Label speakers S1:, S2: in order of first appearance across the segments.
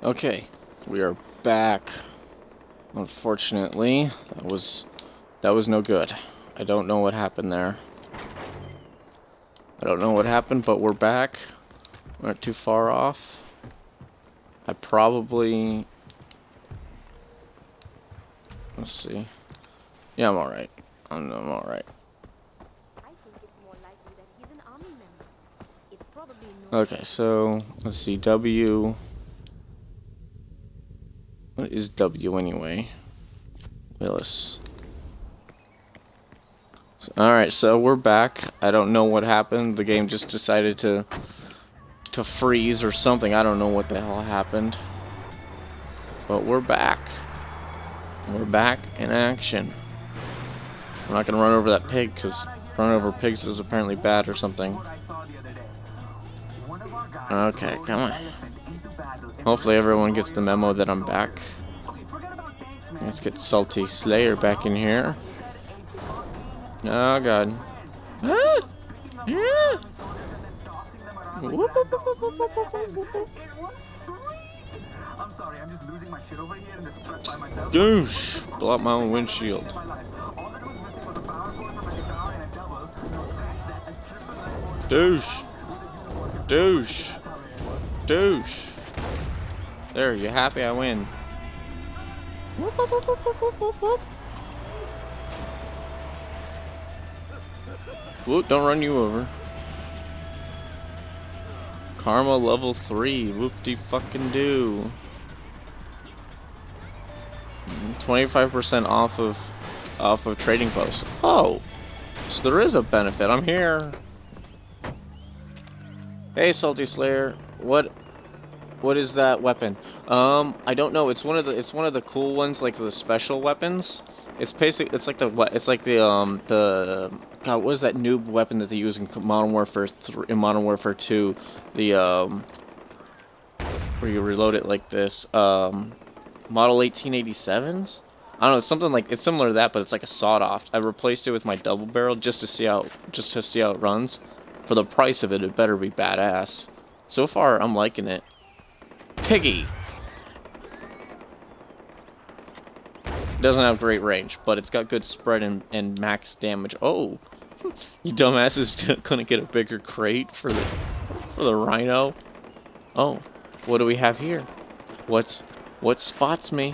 S1: Okay, we are back. Unfortunately, that was that was no good. I don't know what happened there. I don't know what happened, but we're back. We aren't too far off. I probably let's see. Yeah, I'm alright. I'm, I'm alright.
S2: I think it's more likely that he's an army member. It's probably no
S1: Okay, so let's see. W. What is W anyway? Willis. So, Alright, so we're back. I don't know what happened. The game just decided to to freeze or something. I don't know what the hell happened. But we're back. We're back in action. I'm not gonna run over that pig because running over pigs is apparently bad or something. Okay, come on. Hopefully everyone gets the memo that I'm back. Let's get Salty Slayer back in here. Oh god. Ah! Douche! Blow up my own windshield. Douche! Douche! Douche! There, you happy I win? Whoop, whoop, whoop, whoop, whoop, whoop, whoop, whoop. Whoop, don't run you over. Karma level 3, whoop-de fucking do. 25% off of off of trading posts. Oh! So there is a benefit. I'm here. Hey, Salty Slayer. What what is that weapon? Um, I don't know. It's one of the it's one of the cool ones, like the special weapons. It's basic. It's like the what? It's like the um the God. What is that noob weapon that they use in Modern Warfare 3, in Modern Warfare 2? The um where you reload it like this. Um, Model 1887s. I don't know. It's something like it's similar to that, but it's like a sawed off. I replaced it with my double barrel just to see how just to see how it runs. For the price of it, it better be badass. So far, I'm liking it. Piggy. Doesn't have great range, but it's got good spread and, and max damage. Oh, you dumbasses couldn't get a bigger crate for the for the rhino. Oh, what do we have here? What's what spots me?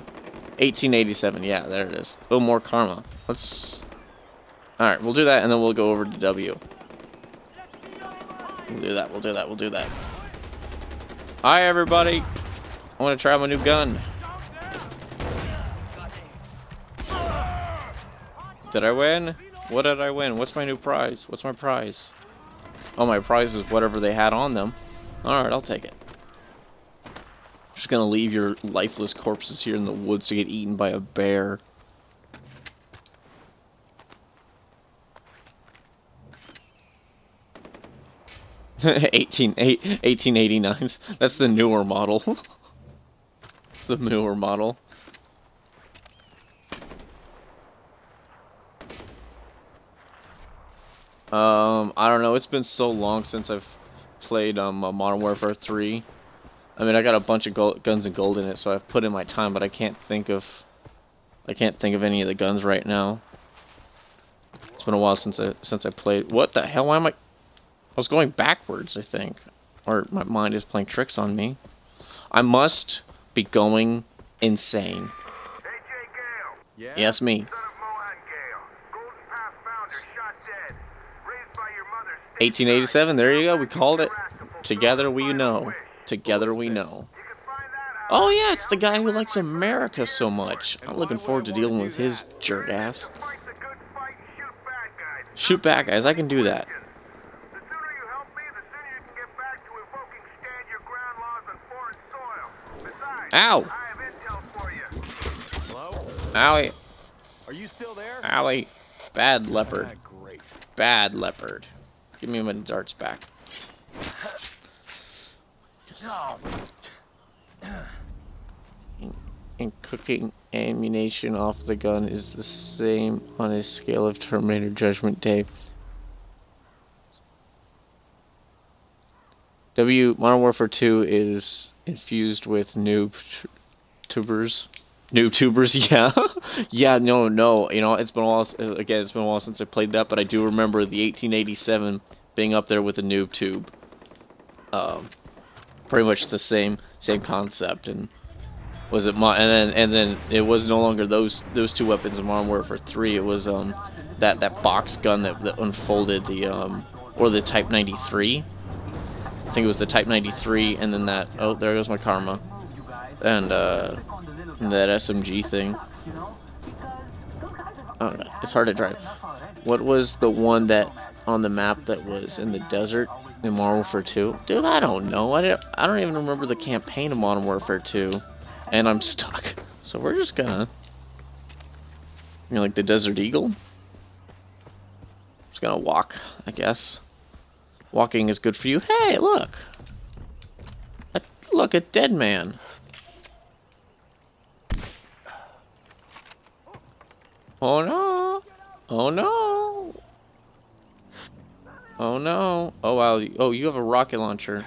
S1: 1887. Yeah, there it is. Oh, more karma. Let's. All right, we'll do that, and then we'll go over to W. We'll do that. We'll do that. We'll do that. Hi, everybody. I want to try my new gun. Did I win? What did I win? What's my new prize? What's my prize? Oh, my prize is whatever they had on them. Alright, I'll take it. Just gonna leave your lifeless corpses here in the woods to get eaten by a bear. Eighteen eight eighteen eighty nines. That's the newer model. The newer model. Um, I don't know. It's been so long since I've played um uh, Modern Warfare 3. I mean, I got a bunch of guns and gold in it, so I've put in my time, but I can't think of I can't think of any of the guns right now. It's been a while since I since I played. What the hell? Why am I? I was going backwards, I think, or my mind is playing tricks on me. I must be going insane.
S3: Yeah?
S1: Yes, me.
S4: son of Mohan Ghale. Golden Path founder shot dead. Raised by your mother.
S1: 1887. There you go. We called it. Together we know. Together we know.
S4: You can find that out.
S1: Oh yeah, it's the guy who likes America so much. I'm looking forward to dealing with his jerk ass.
S4: Fight the good fight and shoot bad guys.
S1: Shoot back, guys. I can do that.
S4: The sooner you help me, the sooner you can get back to invoking stand your ground laws on foreign soil. Besides,
S1: Ow!
S4: I have intel for you.
S3: Hello?
S1: Owie,
S3: Are you still there?
S1: owie. Bad leopard.
S3: Ah, great.
S1: Bad leopard. Give me my darts back. And cooking ammunition off the gun is the same on a scale of Terminator Judgment Day. W Modern Warfare 2 is infused with noob tubers. Noob tubers, yeah. yeah, no, no. You know, it's been a while, uh, again, it's been a while since I played that, but I do remember the 1887 being up there with the noob tube. Um, pretty much the same, same concept. And was it, mo- and then, and then it was no longer those, those two weapons in Modern Warfare 3. It was, um, that, that box gun that, that unfolded the, um, or the Type 93. I think it was the Type 93, and then that. Oh, there goes my karma. And uh, that SMG thing. Oh, it's hard to drive. What was the one that on the map that was in the desert in Modern Warfare 2? Dude, I don't know. I don't, I don't even remember the campaign of Modern Warfare 2, and I'm stuck. So we're just gonna, you know, like the Desert Eagle. Just gonna walk, I guess. Walking is good for you. Hey, look! A, look, a dead man. Oh no! Oh no! Oh no! Oh wow! Oh, you have a rocket launcher.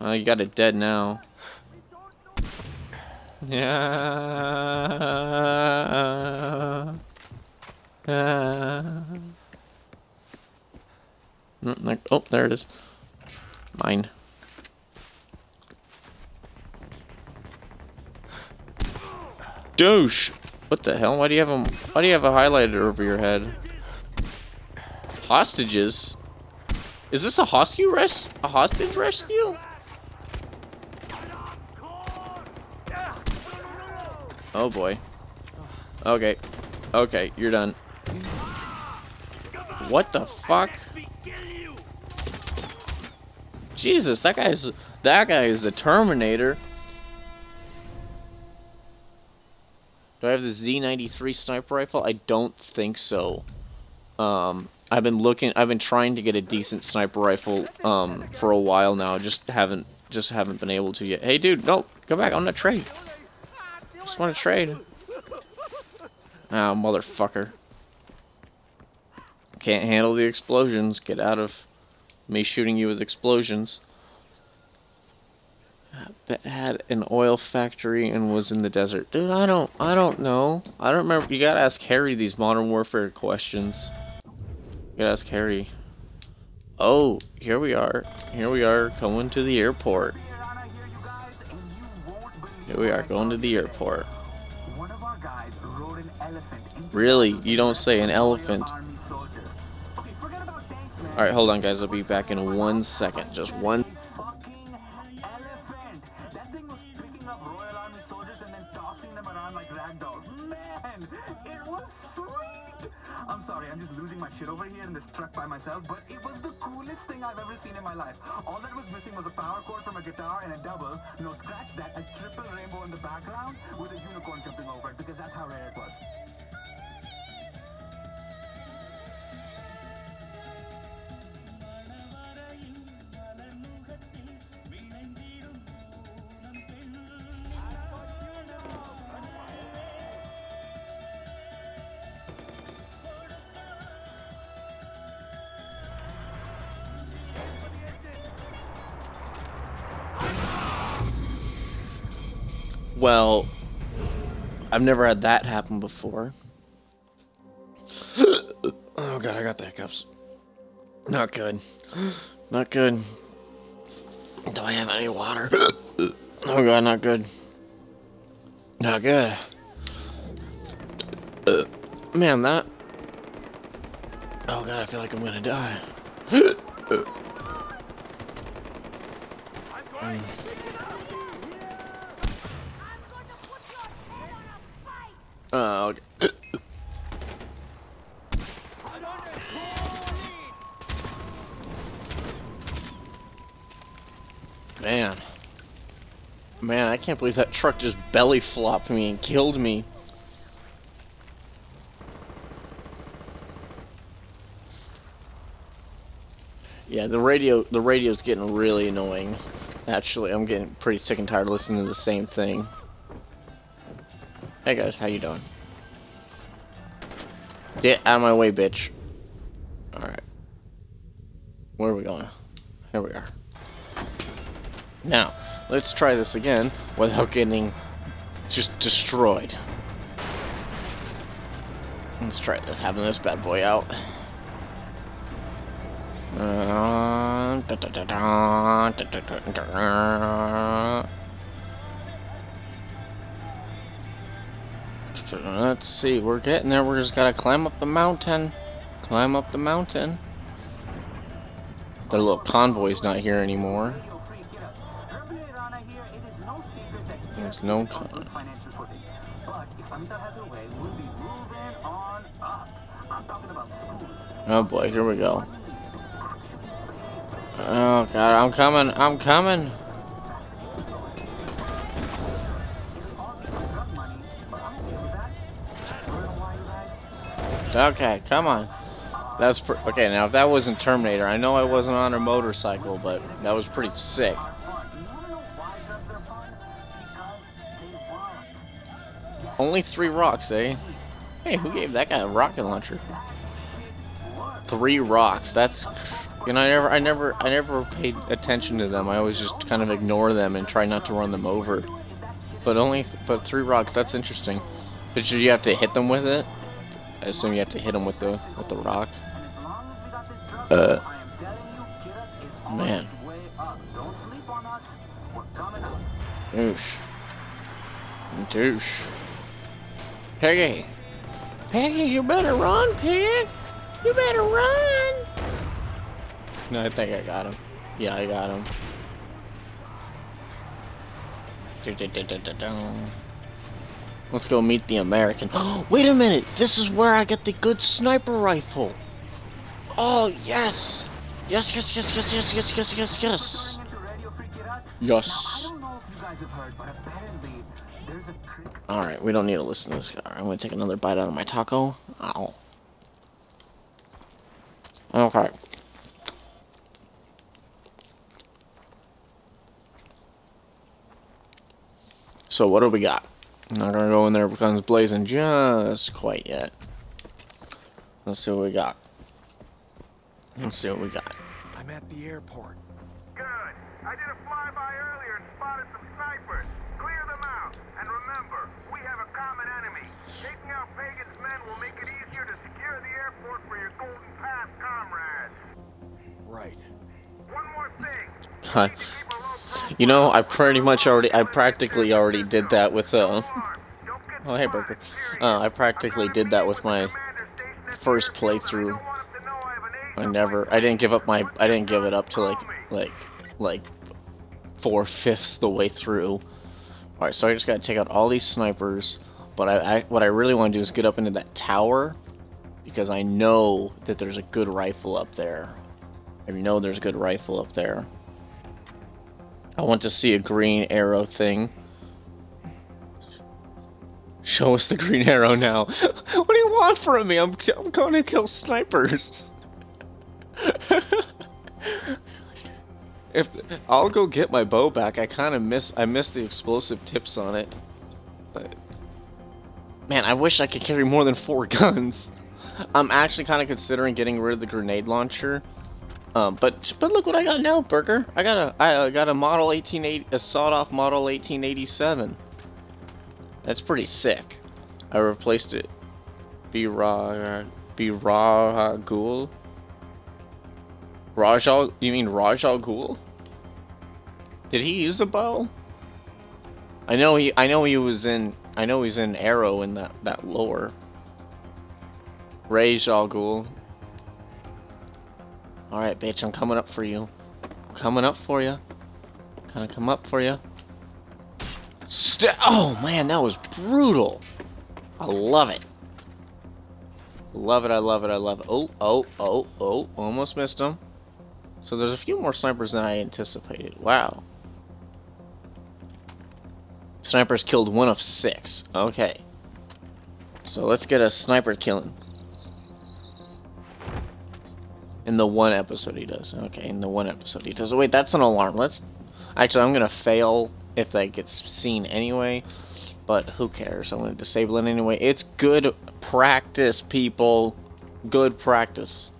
S1: Oh, you got it dead now. Yeah. Ah. Mm, Oh, there it is. Mine. Douche! What the hell? Why do you have a Why do you have a highlighter over your head? Hostages? Is this a hostage res a hostage rescue? Oh boy. Okay. Okay, you're done. What the fuck? Jesus, that guy's that guy is the Terminator. Do I have the Z93 sniper rifle? I don't think so. Um, I've been looking. I've been trying to get a decent sniper rifle um, for a while now. Just haven't just haven't been able to yet. Hey, dude, no, go back. I want to trade. Just want to trade. Ah, motherfucker. Can't handle the explosions. Get out of me shooting you with explosions. That had an oil factory and was in the desert. Dude, I don't I don't know. I don't remember you gotta ask Harry these modern warfare questions. You gotta ask Harry. Oh, here we are. Here we are coming to the airport. Here we are going to the airport.
S5: One of our guys rode an elephant into
S1: Really? You don't say an elephant.
S5: Man.
S1: Alright, hold on guys, I'll be back in one second. Just one
S5: I've
S1: never had that happen before. oh god, I got the hiccups. Not good. Not good. Do I have any water? oh god, not good. Not good. Man, that. Oh god, I feel like I'm gonna die. Mm. Oh, okay. Man. Man, I can't believe that truck just belly flopped me and killed me. Yeah, the radio the radio's getting really annoying. Actually, I'm getting pretty sick and tired of listening to the same thing. Hey guys, how you doing? Get out of my way, bitch. Alright. Where are we going? Here we are. Now, let's try this again without getting just destroyed. Let's try this, having this bad boy out. Uh, Let's see, we're getting there. We're just gotta climb up the mountain. Climb up the mountain. The little convoy's not here anymore. There's no
S5: is on
S1: con-
S5: good financial footing. But if Amitabh has her way, we'll be moving on up. I'm talking about schools.
S1: Oh boy, here we go. Oh god, I'm coming, I'm coming.
S5: All this is drug money, but I'm okay with that. Wanna know why, you guys?
S1: Okay, come on. That's pr okay. Now, if that wasn't Terminator, I know I wasn't on a motorcycle, but that was pretty sick. Only three rocks, eh? Hey, who gave that guy a rocket launcher? Three rocks. That's you know, I never, I never, I never paid attention to them. I always just kind of ignore them and try not to run them over. But only, but three rocks. That's interesting. But should you have to hit them with it? I assume you have to hit them with the with the rock.
S5: And as long as we got this drug,
S1: Uh.
S5: I am telling you, Kyrat is on
S1: Man.
S5: its way
S1: Peggy. Peggy, you better run, Pig. You better run. No, I think I got him. Yeah, I got him. Let's go meet the American. Wait a minute! This is where I get the good sniper rifle! Oh, yes! Yes, yes, yes, yes, yes, yes, yes, yes, yes!
S5: Turning into Radio Free Kyrat. Now, I
S1: Yes. Alright, we don't need to listen to this guy. I'm gonna take another bite out of my taco. Ow. Okay. So what do we got? I'm not gonna go in there guns blazing just quite yet. Let's see what we got. Let's see what we got.
S3: I'm at the airport.
S1: You know, I pretty much already, I practically already did that with, uh, oh hey. Burger. Uh, I practically did that with my first playthrough.
S4: I
S1: never, I didn't give up my, I didn't give it up to like, like, like, four fifths the way through. All right, so I just gotta take out all these snipers. But I, I what I really want to do is get up into that tower because I know that there's a good rifle up there. I know there's a good rifle up there. I want to see a green arrow thing. Show us the green arrow now. what do you want from me? I'm, I'm going to kill snipers. if I'll go get my bow back, I kind of miss I miss the explosive tips on it. But man, I wish I could carry more than four guns. I'm actually kind of considering getting rid of the grenade launcher. Um, but but look what I got now, Burger. I got a I got a model 1880 a sawed-off model 1887. That's pretty sick. I replaced it. Bira Bira Ghul. Rajal, you mean Ra's al Ghul? Did he use a bow? I know he I know he was in I know he's in Arrow in that that lore. Ra's al Ghul. Alright, bitch, I'm coming up for you. I'm coming up for you. Gonna come up for you. St oh man, that was brutal. I love it. Love it, I love it, I love it. Oh, oh, oh, oh, almost missed him. So there's a few more snipers than I anticipated. Wow. Snipers killed one of six. Okay. So let's get a sniper killing. In the one episode he does. Okay, in the one episode he does. Wait, that's an alarm. Let's... Actually, I'm gonna fail if that gets seen anyway. But who cares? I'm gonna disable it anyway. It's good practice, people. Good practice.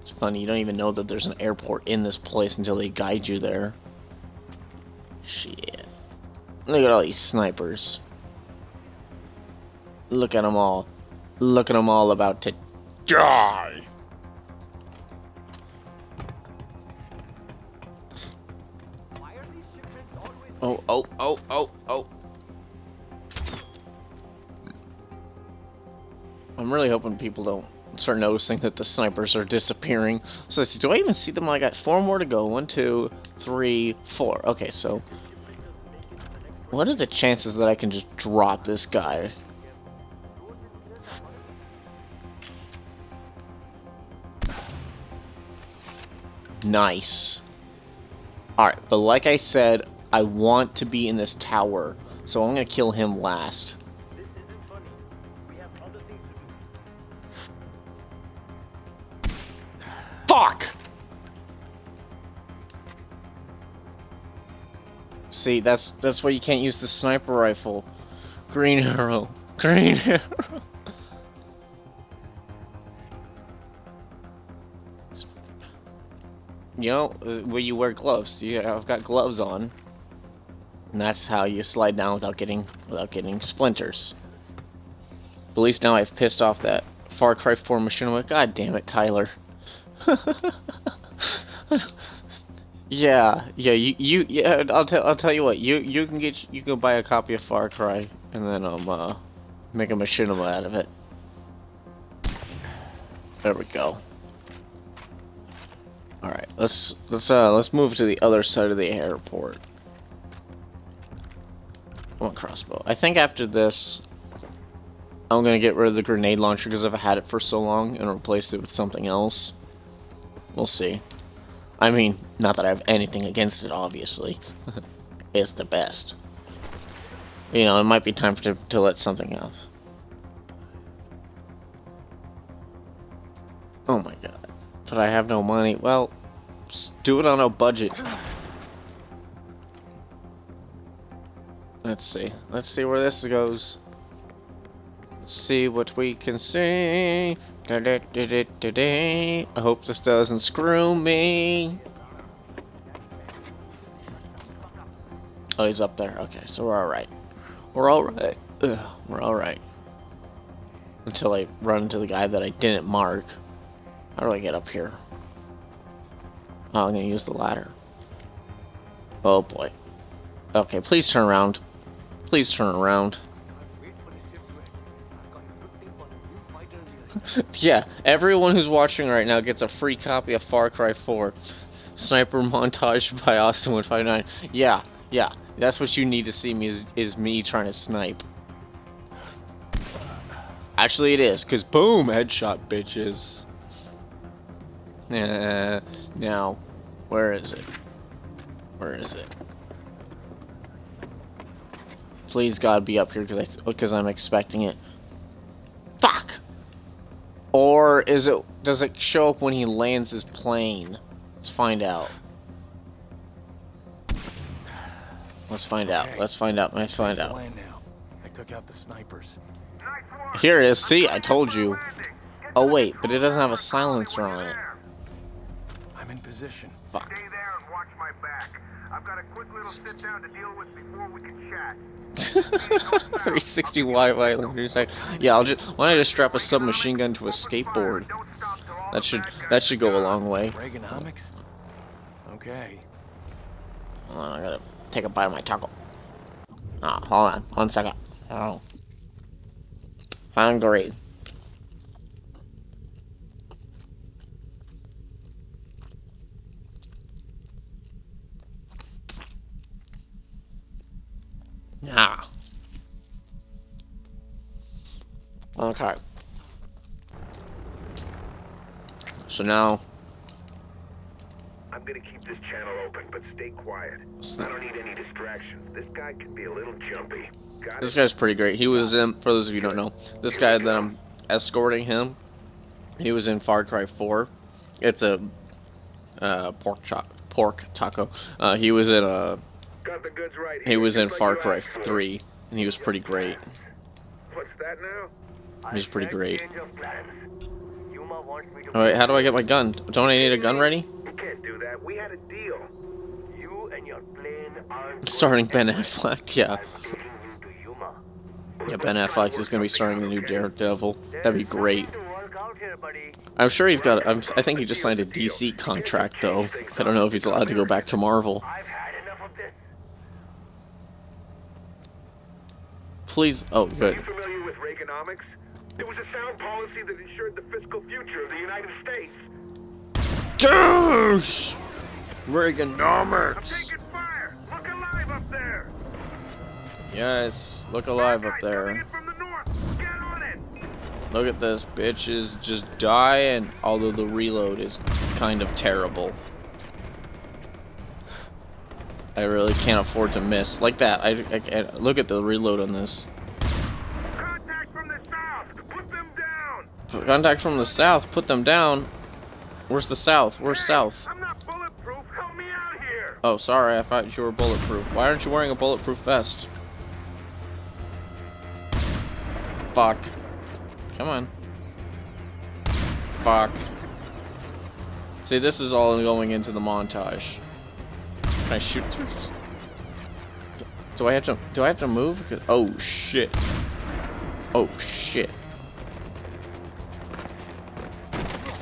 S1: It's funny. You don't even know that there's an airport in this place until they guide you there. Shit. Look at all these snipers. Look at them all. Look at them all about to die. Oh, oh, oh, oh, oh. I'm really hoping people don't start noticing that the snipers are disappearing. So do I even see them? I got four more to go. One, two, three, four. Okay, so what are the chances that I can just drop this guy? Nice. Alright, but like I said, I want to be in this tower, so I'm gonna kill him last. Fuck! See, that's that's why you can't use the sniper rifle. Green arrow. Green arrow. You know, uh, where you wear gloves. Yeah, I've got gloves on. And that's how you slide down without getting without getting splinters. At least now I've pissed off that Far Cry 4 machine. God damn it, Tyler. yeah, yeah, you, you, yeah. I'll tell, I'll tell you what. You, you can get, you can buy a copy of Far Cry, and then um, uh, make a machinima out of it. There we go. All right, let's let's uh let's move to the other side of the airport. Come on, crossbow. I think after this, I'm gonna get rid of the grenade launcher because I've had it for so long and replace it with something else. We'll see. I mean, not that I have anything against it, obviously. it's the best. You know, it might be time to, to let something else. Oh my god. But I have no money. Well, do it on a budget. Let's see. Let's see where this goes. Let's see what we can see. Da -da -da I hope this doesn't screw me. Oh, he's up there. Okay, so we're alright. We're alright. We're alright. Until I run into the guy that I didn't mark. How do I get up here? Oh, I'm gonna use the ladder. Oh boy. Okay, please turn around. Please turn around. yeah, everyone who's watching right now gets a free copy of Far Cry 4. Sniper montage by Austin159. Yeah, yeah, that's what you need to see me is, is me trying to snipe. Actually, it is, because boom, headshot, bitches. Uh, now, where is it? Where is it? Please, God, be up here because because I'm expecting it. Fuck. Or is it? Does it show up when he lands his plane? Let's find out. Let's find okay. out. Let's find out. Let's find out.
S3: I took out the snipers.
S1: Here it is. See, I told you. Oh wait, but it doesn't have a silencer on it
S3: position.
S1: Fuck.
S4: Stay there and watch my back. I've got a quick little sit down to deal with before we can chat.
S1: 360 Wi-Fi yeah, I'll just why don't I just strap a submachine gun to a skateboard? That should that should go a long way.
S3: Reaganomics? Okay.
S1: Hold on, I gotta take a bite of my taco. Ah, oh, hold on, one second. Oh. Hungry. Ah. Okay. So now...
S4: I'm gonna keep this channel open, but stay quiet. I don't need any distractions. This guy could be a little jumpy. Got
S1: this it? guy's pretty great. He was in, for those of you who don't know, this guy that I'm escorting him, he was in Far Cry 4. It's a uh, pork chop, pork taco. Uh, he was in a Right he was in Far Cry 3, and he was pretty great.
S4: What's that now?
S1: He was pretty great.
S4: Yuma wants me to...
S1: Alright, how do I get my gun? Don't I need a gun ready?
S4: You can't do that. We had a deal. You and your plane aren't...
S1: Starring Ben Affleck, yeah.
S4: I'm taking you to Yuma.
S1: Yeah, Ben Affleck is gonna be starring the new Daredevil. That'd be great.
S4: There's something to work out here, buddy.
S1: I'm sure he's got. I'm, I think he just signed a DC contract though. I don't know if he's allowed to go back to Marvel.
S4: I've had enough of this.
S1: Please. Oh, good.
S4: Are you familiar with Reaganomics? It was a sound policy that ensured the fiscal future of the United States.
S1: Gosh!
S4: I'm
S1: Reaganomics.
S4: taking fire! Look alive up there!
S1: Yes, look alive up
S4: Bad guy coming
S1: there.
S4: in from the north. Get on it!
S1: Look at this, bitches just dying. Although the reload is kind of terrible. I really can't afford to miss like that. I, I, I- look at the reload on this.
S4: Contact from the south! Put them down!
S1: Contact from the south. Put them down. Where's the south? Where's
S4: Hey,
S1: south?
S4: I'm not bulletproof. Help me out here!
S1: Oh, sorry. I thought you were bulletproof. Why aren't you wearing a bulletproof vest? Fuck. Come on. Fuck. See, this is all going into the montage. Can I shoot through? Do I have to? Do I have to move? 'Cause- Oh shit. Oh shit.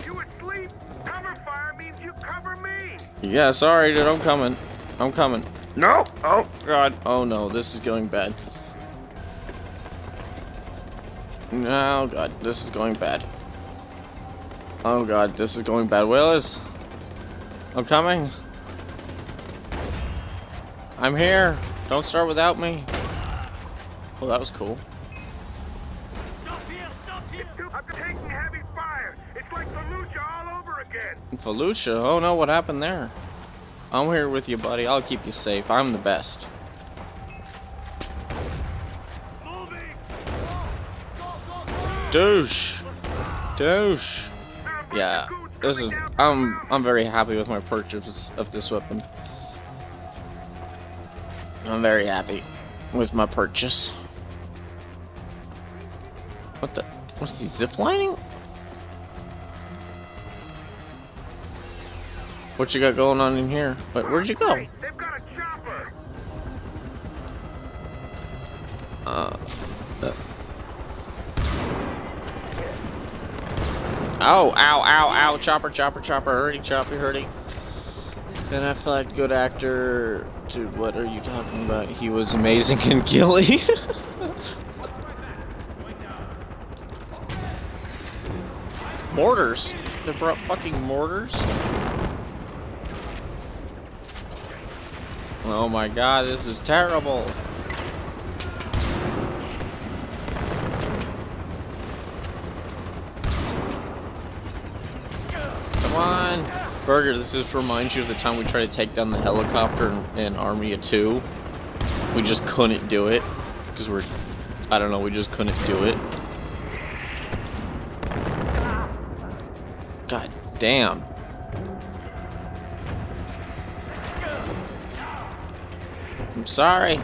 S4: You asleep? Cover fire means you cover me!
S1: Yeah, sorry, dude. I'm coming. I'm coming. No. Oh god. Oh no, this is going bad. No, god, this is going bad. Oh god, this is going bad. Willis, I'm coming. I'm here. Don't start without me. Well, that was cool.
S4: I'm taking heavy fire! It's like all over again!
S1: Oh no, what happened there? I'm here with you, buddy. I'll keep you safe. I'm the best. Douche. Douche. Yeah, this is. I'm. I'm very happy with my purchase of this weapon. I'm very happy with my purchase. What the? What's he ziplining? What you got going on in here? Wait, where'd you go?
S4: Hey, they've got a chopper!
S1: Uh, uh. Ow, ow, ow, ow, chopper, chopper, chopper, hurting, chopper, hurting. Ben Affleck, good actor. Dude, what are you talking about? He was amazing in Gigli. mortars? They brought fucking mortars? Oh my god, this is terrible. Come on! Burger, this just reminds you of the time we tried to take down the helicopter in, in Army of 2. We just couldn't do it. Because we're... I don't know, we just couldn't do it. God damn. I'm sorry.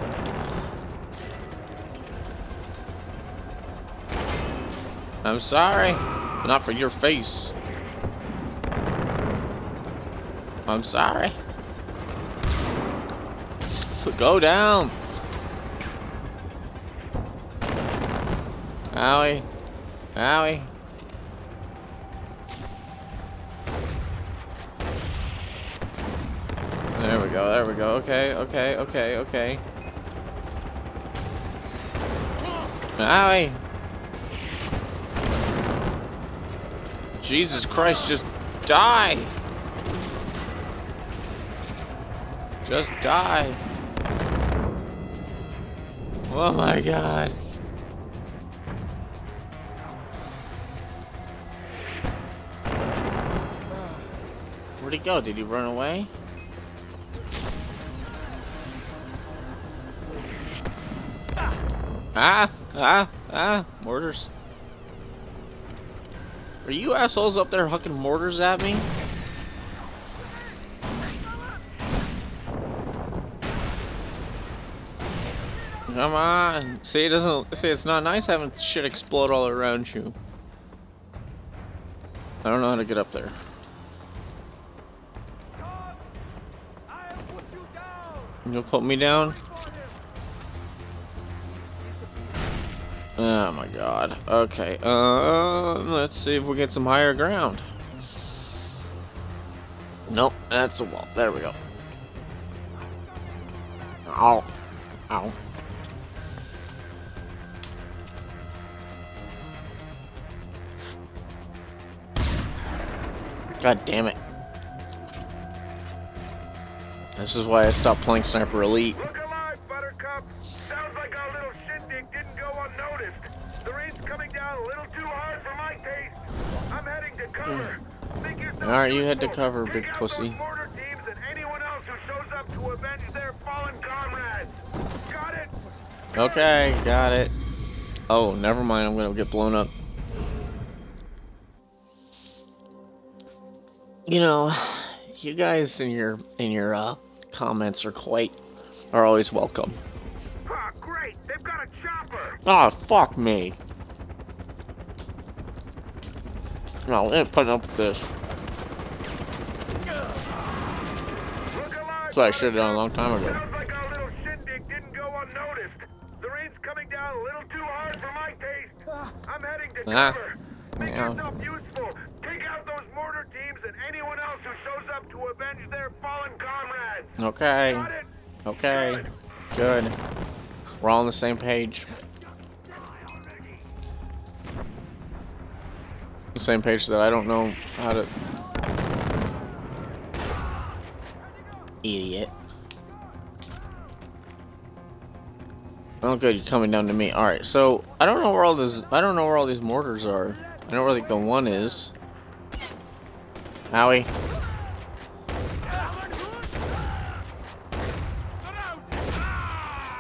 S1: I'm sorry. Not for your face. I'm sorry. Go down. Owie. Owie. There we go, there we go. Okay, okay, okay, okay. Owie. Jesus Christ, just die. Just die. Oh my god. Where'd he go? Did he run away? Ah, ah, ah, mortars. Are you assholes up there hucking mortars at me? Come on. See, it doesn't. See, it's not nice having shit explode all around you. I don't know how to get up there. You'll put me down? Oh my god. Okay. Uh, let's see if we get some higher ground. Nope, that's a wall. There we go. Ow. Ow. God damn it. This is why I stopped playing Sniper Elite.
S4: Look alive, Buttercup! Sounds like our little shindig didn't go unnoticed. The rain's coming down a little too hard for my taste. I'm heading to cover. Hmm.
S1: Alright, you head to cover,
S4: Take
S1: big pussy.
S4: teams and anyone else who shows up to avenge their fallen comrades. Got it?
S1: Okay, got it. Oh, never mind. I'm gonna get blown up. You know, you guys in your in your uh, comments are quite are always welcome.
S4: Ah, great! They've got a chopper!
S1: Oh, fuck me. No, I ain't putting up with this. That's what I should have done a long time ago.
S4: Sounds like our little shindig didn't go unnoticed. The rain's coming down a little too hard for my taste. I'm heading to
S1: Ah.
S4: cover. Make
S1: Yeah.
S4: yourself useful. Take out those mortar teams and anyone else who shows up to avenge their fallen comrades.
S1: Okay. Okay. Good. We're all on the same page. The same page that I don't know how to. Idiot. Oh, good. You're coming down to me. All right. So I don't know where all this. I don't know where all these mortars are. I don't know where like the one is. Howie.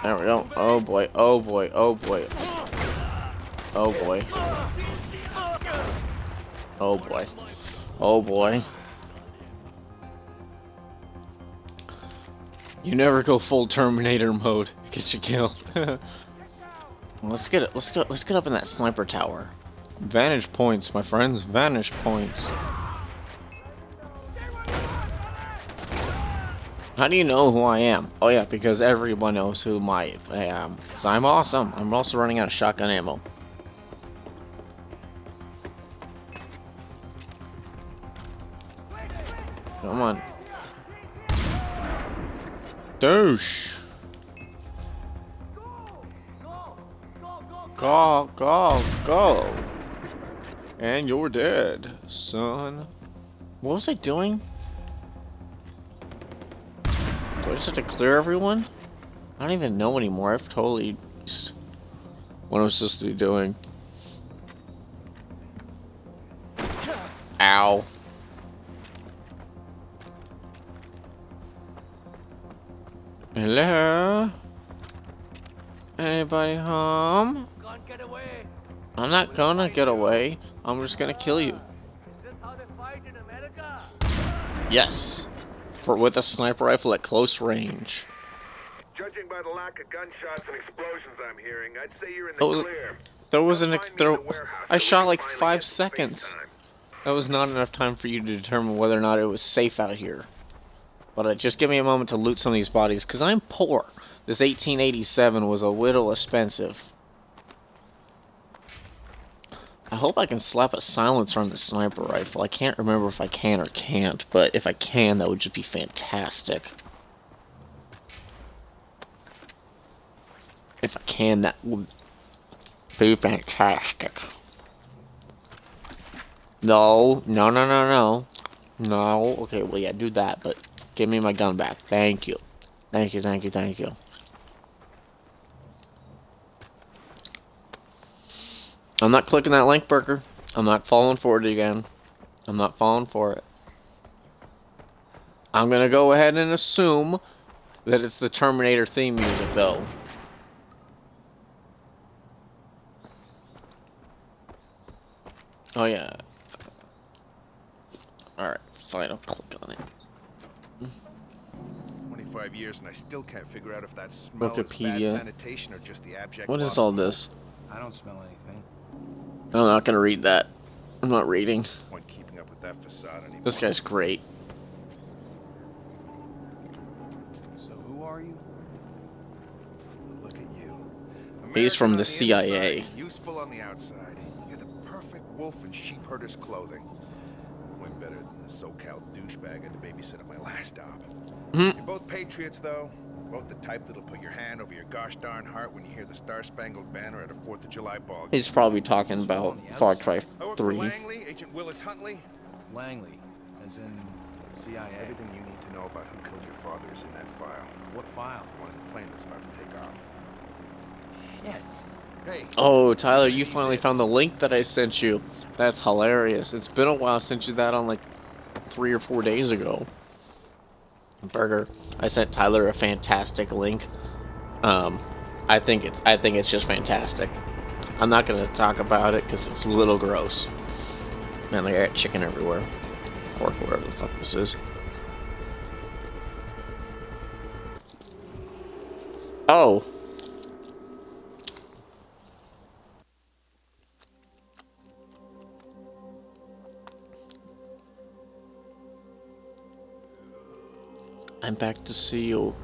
S1: There we go. Oh boy. Oh boy. Oh boy. Oh boy. Oh boy. Oh boy. You never go full Terminator mode. Get you killed. let's get it. Let's go. Let's get up in that sniper tower. Vantage points, my friends. Vantage points. How do you know who I am? Oh yeah, because everyone knows who my I am. Cause I'm awesome. I'm also running out of shotgun ammo. Come on. Douche. Go, go, go. And you're dead, son. What was I doing? Do I just have to clear everyone? I don't even know anymore. I've totally missed what I'm supposed to be doing. Ow. Hello? Anybody home? I'm not gonna get away. I'm just gonna kill you. Yes. For with a sniper rifle at close range.
S4: Judging by the lack of gunshots and explosions I'm hearing, I'd say you're in the
S1: That was-
S4: clear.
S1: There was an ex-
S4: find me in
S1: there,
S4: the
S1: I shot like five seconds. That was not enough time for you to determine whether or not it was safe out here. But uh, just give me a moment to loot some of these bodies, because I'm poor. This 1887 was a little expensive. I hope I can slap a silencer on the sniper rifle. I can't remember if I can or can't, but if I can, that would just be fantastic. If I can, that would be fantastic. No, no, no, no, no. No, okay, well, yeah, do that, but give me my gun back. Thank you. Thank you, thank you, thank you. I'm not clicking that link, Burger. I'm not falling for it again. I'm not falling for it. I'm gonna go ahead and assume that it's the Terminator theme music, though. Oh, yeah. Alright, fine, I'll click on it.
S6: 25 years and I still can't figure out if that smell is bad sanitation or just the abject
S1: What is all this?
S3: I don't smell anything.
S1: I'm not gonna read that. I'm not reading.
S6: Keeping up that facade anymore.
S1: This guy's great.
S3: So who are you?
S6: Look at you.
S1: He's from
S6: American
S1: the CIA.
S6: inside, useful on the outside. You're the perfect wolf in sheep herder's clothing. Way better than the SoCal douchebag I had to babysit at my last job.
S1: Mhm.
S6: You're both patriots, though. Both the type that'll put your hand over your gosh darn heart when you hear the Star Spangled Banner at a Fourth of July ball. game.
S1: He's probably talking about Far Cry 3.
S6: Langley, Agent Willis Huntley.
S3: Langley, as in CIA.
S6: Everything you need to know about who killed your father is in that file.
S3: What file?
S6: One in the plane that's about to take off.
S3: Shit.
S6: Hey,
S1: Oh, Tyler, you finally found the link that I sent you. That's hilarious. It's been a while since you that on like three or four days ago. Burger, I sent Tyler a fantastic link. Um, I think it's I think it's just fantastic. I'm not gonna talk about it because it's a little gross. Man, they got chicken everywhere. Or whatever the fuck this is. Oh, I'm back to see you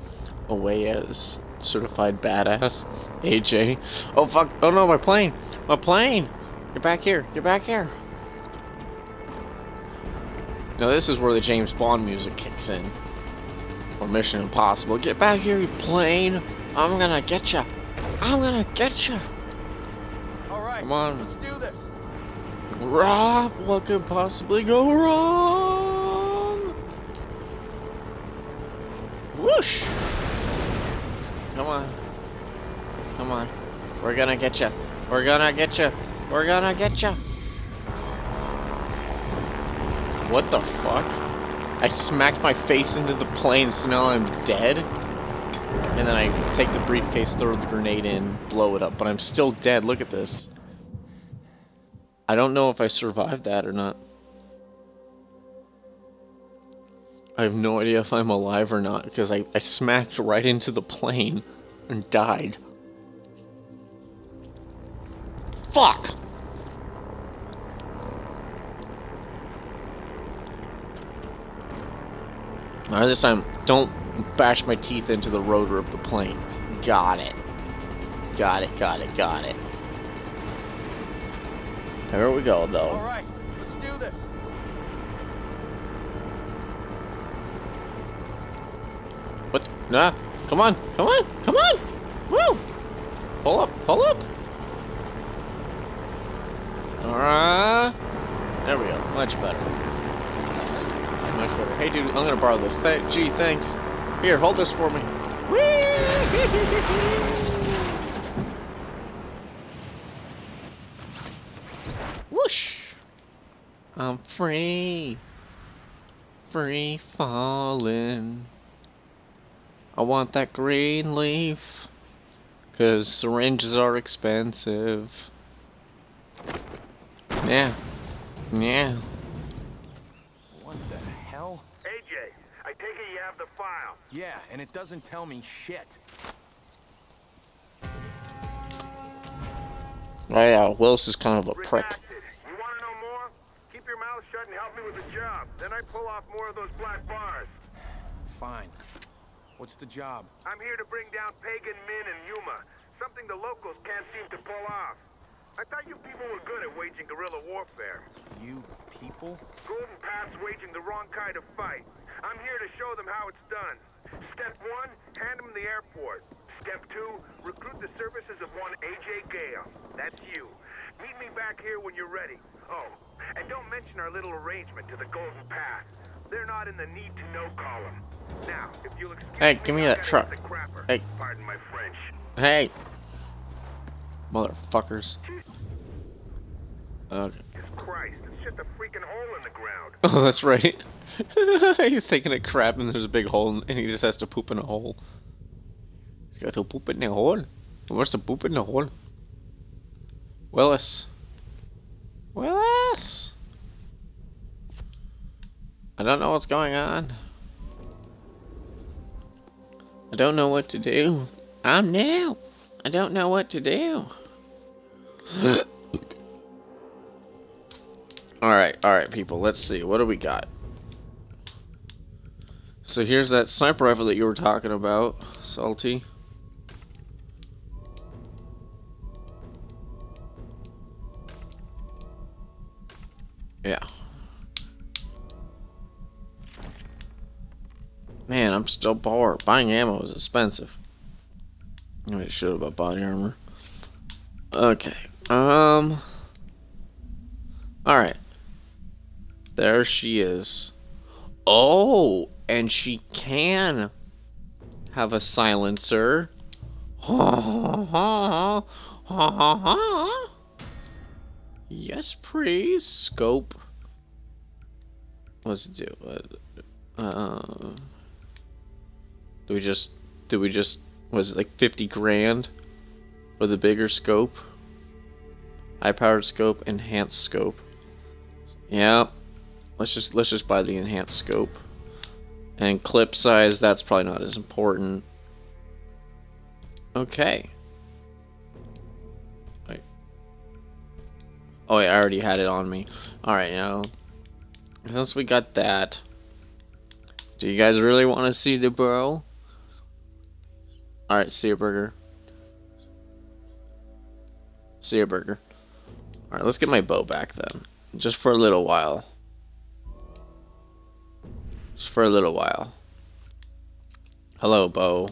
S1: away as certified badass, Ajay. Oh fuck! Oh no, my plane! My plane! Get back here! Get back here! Now this is where the James Bond music kicks in. Or Mission Impossible. Get back here, you plane! I'm gonna get you! I'm gonna get you!
S3: All right.
S1: Come on.
S3: Let's do this.
S1: Rob, what could possibly go wrong? Gonna get you. We're gonna get you. We're gonna get you. What the fuck? I smacked my face into the plane, so now I'm dead? And then I take the briefcase, throw the grenade in, blow it up, but I'm still dead. Look at this. I don't know if I survived that or not. I have no idea if I'm alive or not because I, I smacked right into the plane and died. Fuck! Alright, this time, don't bash my teeth into the rotor of the plane. Got it. Got it, got it, got it. There we go, though.
S3: Alright, Let's do this.
S1: What? Nah. Come on. Come on. Come on. Woo. Pull up. Pull up. Alright. There we go. Much better. Much better. Hey, dude, I'm gonna borrow this. Th gee, thanks. Here, hold this for me. Whoosh. I'm free. Free falling. I want that green leaf. Cause syringes are expensive. Yeah. Yeah.
S3: What the hell?
S4: Ajay, I take it you have the file.
S3: Yeah, and it doesn't tell me shit.
S1: Oh yeah, Willis is kind of a prick.
S4: You want to know more? Keep your mouth shut and help me with the job. Then I pull off more of those black bars.
S3: Fine. What's the job?
S4: I'm here to bring down Pagan Min and Yuma. Something the locals can't seem to pull off. I thought you people were good at waging guerrilla warfare.
S3: You people?
S4: Golden Path's waging the wrong kind of fight. I'm here to show them how it's done. Step one, hand them the airport. Step two, recruit the services of one Ajay Ghale. That's you. Meet me back here when you're ready. Oh, and don't mention our little arrangement to the Golden Path. They're not in the need to know column. Now, if you'll excuse
S1: Hey,
S4: me,
S1: give me
S4: I
S1: that truck.
S4: The crapper.
S1: Hey.
S4: Pardon my French.
S1: Hey! Motherfuckers. Okay.
S4: Christ, it's just freaking hole in the ground.
S1: Oh, that's right. He's taking a crap and there's a big hole and he just has to poop in a hole. He's got to poop in the hole. He wants to poop in the hole. Willis. Willis! I don't know what's going on. I don't know what to do. I'm new. I don't know what to do. Alright, alright, people. Let's see. What do we got? So here's that sniper rifle that you were talking about, Salty. Yeah. Man, I'm still poor. Buying ammo is expensive. I should have bought body armor. Okay. Um. Alright. There she is. Oh! And she can have a silencer. Yes, please. Scope. What's it do? Uh, uh, do we just? Do we just? Was it like fifty grand for the bigger scope? High-powered scope, enhanced scope. Yeah. Let's just let's just buy the enhanced scope. And clip size, that's probably not as important. Okay. Wait. Oh, I already had it on me. Alright, now. Since we got that. Do you guys really want to see the bro? Alright, see a burger. See a burger. Alright, let's get my bow back then. Just for a little while. Just for a little while. Hello, bow.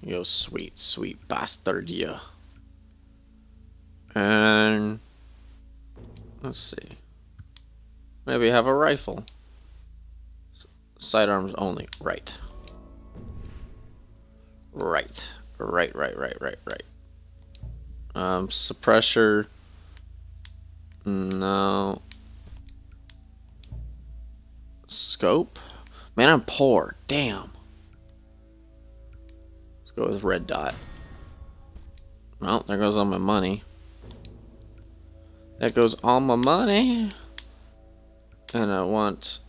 S1: You sweet, sweet bastard, you. And... Let's see. Maybe have a rifle. Sidearms only. Right. Right. Right, right, right, right, right. Um, suppressor... No. Scope? Man, I'm poor. Damn. Let's go with red dot. Well, there goes all my money. That goes all my money. And I want...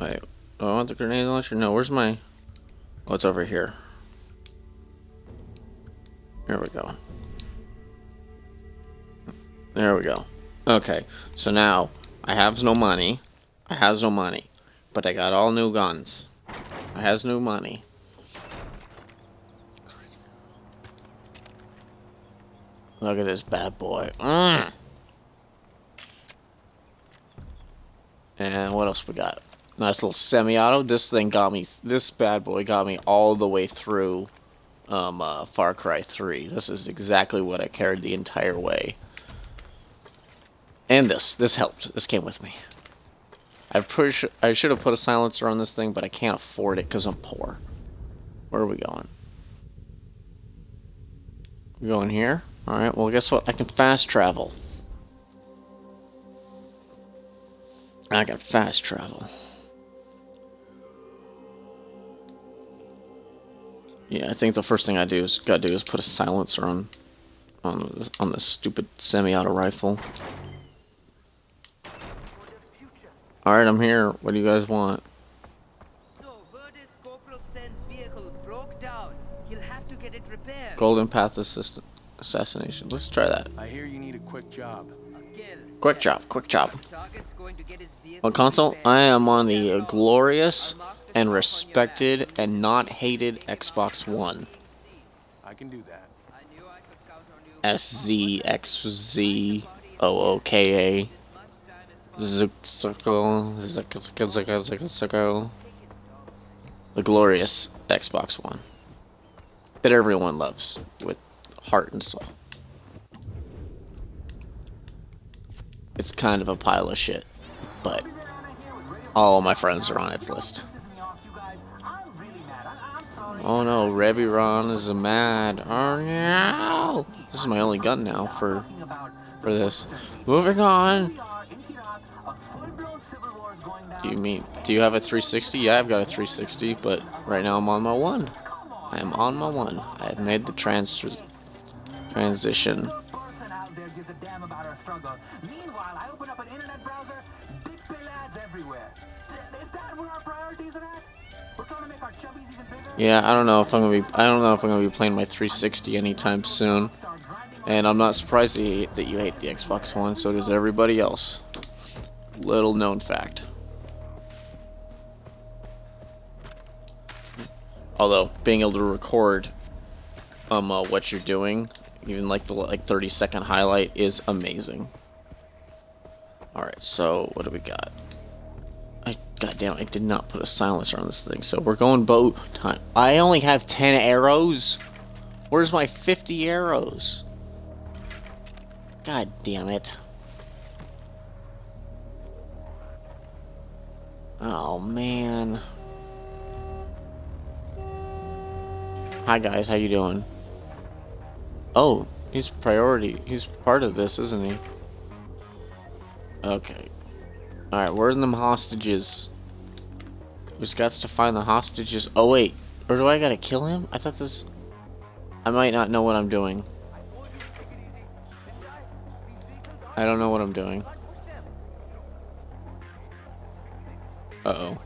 S1: Wait, do I want the grenade launcher? No, where's my... Oh, it's over here. Here we go. There we go. Okay, so now I have no money. I has no money, but I got all new guns. I has new money. Look at this bad boy. Mm. And what else we got? Nice little semi-auto. This thing got me. This bad boy got me all the way through um, uh, Far Cry 3. This is exactly what I carried the entire way. And this. This helped. This came with me. I sure I should have put a silencer on this thing, but I can't afford it because I'm poor. Where are we going? We going here? Alright, well guess what? I can fast travel. I can fast travel. Yeah, I think the first thing I do is gotta do is put a silencer on on this, on this stupid semi-auto rifle. Alright, I'm here. What do you guys want?
S7: So, Verdis Corporal Sen's vehicle broke down. He'll have to get it repaired.
S1: Golden Path assistant assassination. Let's try that.
S3: I hear you need a quick job.
S7: A.
S1: Quick job, quick job.
S7: Target's going to get his vehicle
S1: On console. I am on the uh, glorious
S7: I'll mark the
S1: and
S7: spot on your
S1: respected and not hated Xbox One.
S3: I can do that.
S7: I knew I could count on you.
S1: SZXZ
S7: As
S1: Zuxuko Zuxuko The glorious Xbox One. That everyone loves with heart and soul. It's kind of a pile of shit, but all my friends are on its list. Oh no, Rebby Ron is a mad. Oh no! This is my only gun now for for this. Moving on. You mean? Do you have a 360? Yeah, I've got a 360, but right now I'm on my one. I am on my one. I have made the trans transition. Yeah, I don't know if I'm gonna be. I don't know if I'm gonna be playing my 360 anytime soon. And I'm not surprised that you hate the Xbox One, so does everybody else. Little known fact. Although, being able to record um, uh, what you're doing, even like the like 30 second highlight, is amazing. Alright, so what do we got? I goddamn, I did not put a silencer on this thing. So we're going bow time. I only have 10 arrows. Where's my 50 arrows? God damn it. Oh man. Hi guys, how you doing? Oh, he's priority. He's part of this, isn't he? Okay. Alright, where's them hostages? We just got to find the hostages. Oh wait, or do I gotta kill him? I thought this... I might not know what I'm doing. I don't know what I'm doing. Uh-oh.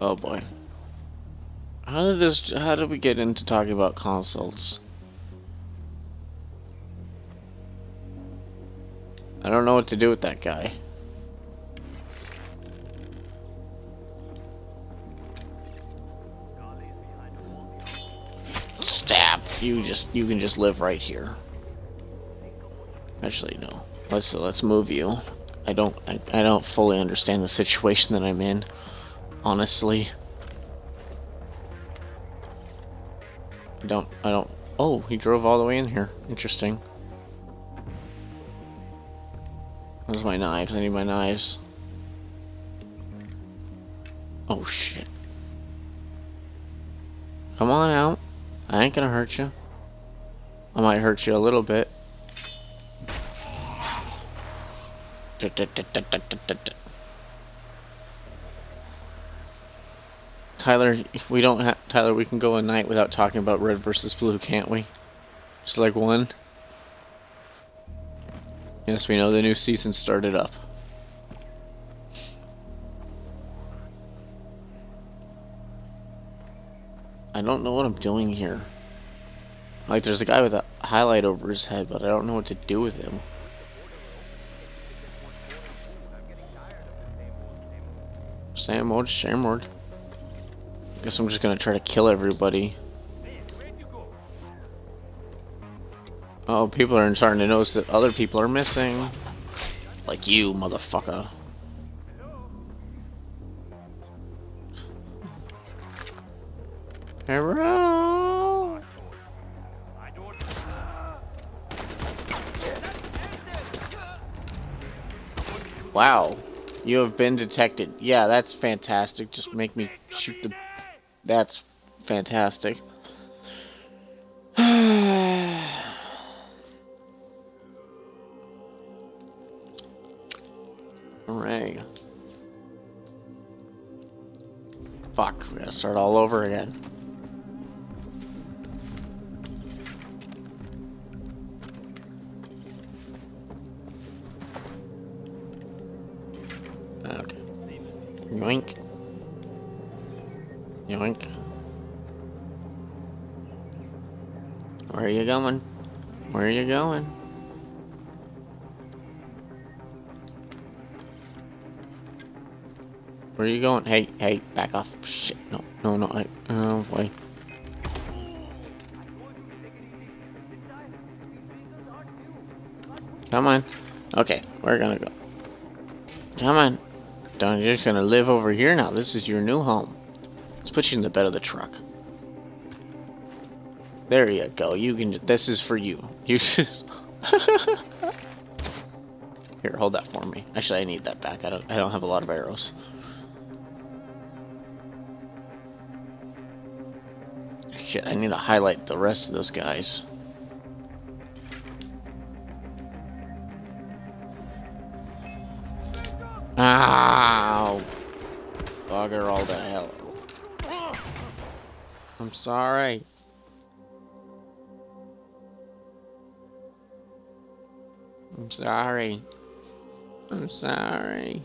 S1: Oh boy. How did this, how did we get into talking about consults? I don't know what to do with that guy. Stab. You just you can just live right here. Actually no. Let's let's move you. I don't I, I don't fully understand the situation that I'm in. Honestly. I don't I don't Oh, he drove all the way in here. Interesting. Where's my knives? I need my knives. Oh shit. Come on out. I ain't gonna hurt you. I might hurt you a little bit. Tyler, if we don't have Tyler, we can go a night without talking about red versus blue, can't we? Just like one. Yes, we know the new season started up. I don't know what I'm doing here. Like, there's a guy with a highlight over his head, but I don't know what to do with him. Same mode, same mode. Guess I'm just gonna try to kill everybody. Oh, people are starting to notice that other people are missing. Like you, motherfucker. Hello? Wow. You have been detected. Yeah, that's fantastic. Just make me shoot the... That's fantastic. Alright. Fuck, we gotta start all over again. Okay. Yoink. Where are you going? Hey, hey, back off. Shit, no, no, no, I, oh boy. Come on. Okay, we're gonna go. Come on. Don't, you're just gonna live over here now. This is your new home. Let's put you in the bed of the truck. There you go. You can. This is for you. You just. Here, hold that for me. Actually, I need that back. I don't. I don't have a lot of arrows. Shit, I need to highlight the rest of those guys. Ow! Bugger all the hell. I'm sorry. I'm sorry. I'm sorry.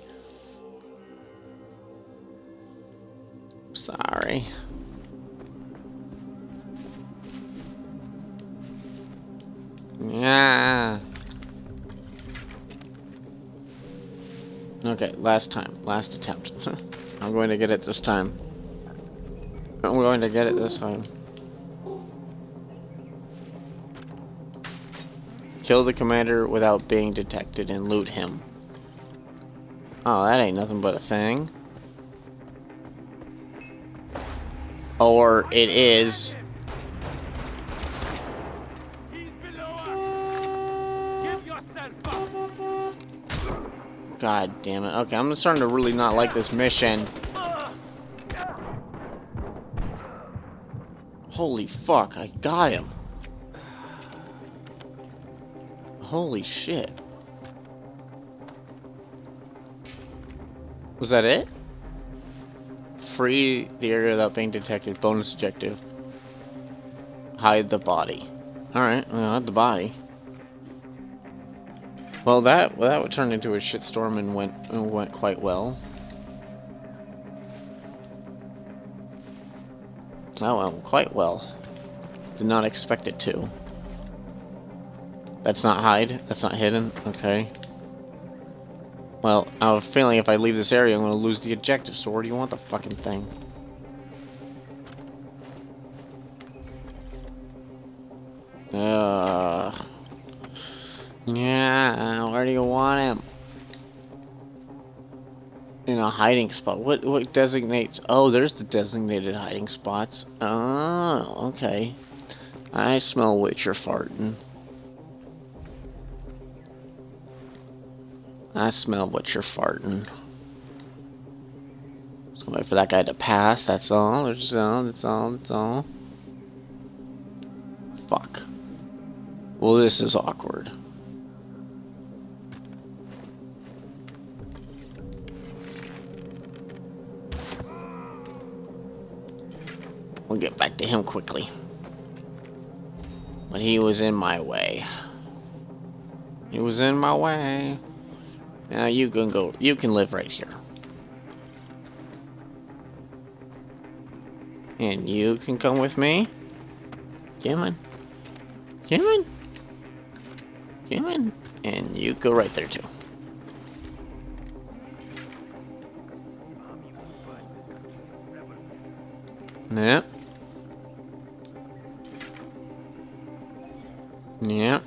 S1: I'm sorry. Yeah. Okay, last time. Last attempt. I'm going to get it this time. I'm going to get it this time. Kill the commander without being detected and loot him. Oh, that ain't nothing but a thing. Or it is. God damn it. Okay, I'm starting to really not like this mission. Holy fuck, I got him. Holy shit. Was that it? Free the area without being detected. Bonus objective. Hide the body. Alright, well, hide the body. Well, that well, that would turn into a shitstorm and went and went quite well. That went quite well. Did not expect it to. That's not hide. That's not hidden. Okay. Well, I have a feeling if I leave this area, I'm going to lose the objective. So where do you want the fucking thing? Yeah, where do you want him? In a hiding spot. What what designates? Oh, there's the designated hiding spots. Oh, okay. I smell Witcher farting. I smell what you're farting. Wait for that guy to pass. That's all. That's all. That's all. That's all. Fuck. Well, this is awkward. We'll get back to him quickly. But he was in my way. He was in my way. Now you can go. You can live right here. And you can come with me. Come on. Come on. Come on. And you go right there too. Yep. Yep.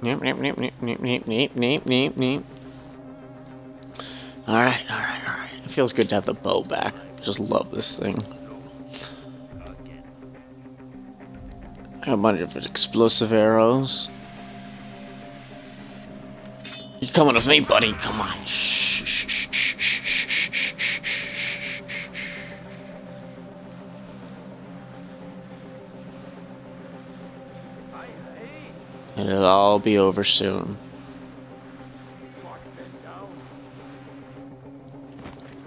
S1: Neep, neep, neep, neep, neep, neep, neep, neep, neep. Alright, alright, alright. It feels good to have the bow back. Just love this thing. Got a bunch of explosive arrows. You coming with me, buddy? Come on. Shh, And it'll all be over soon.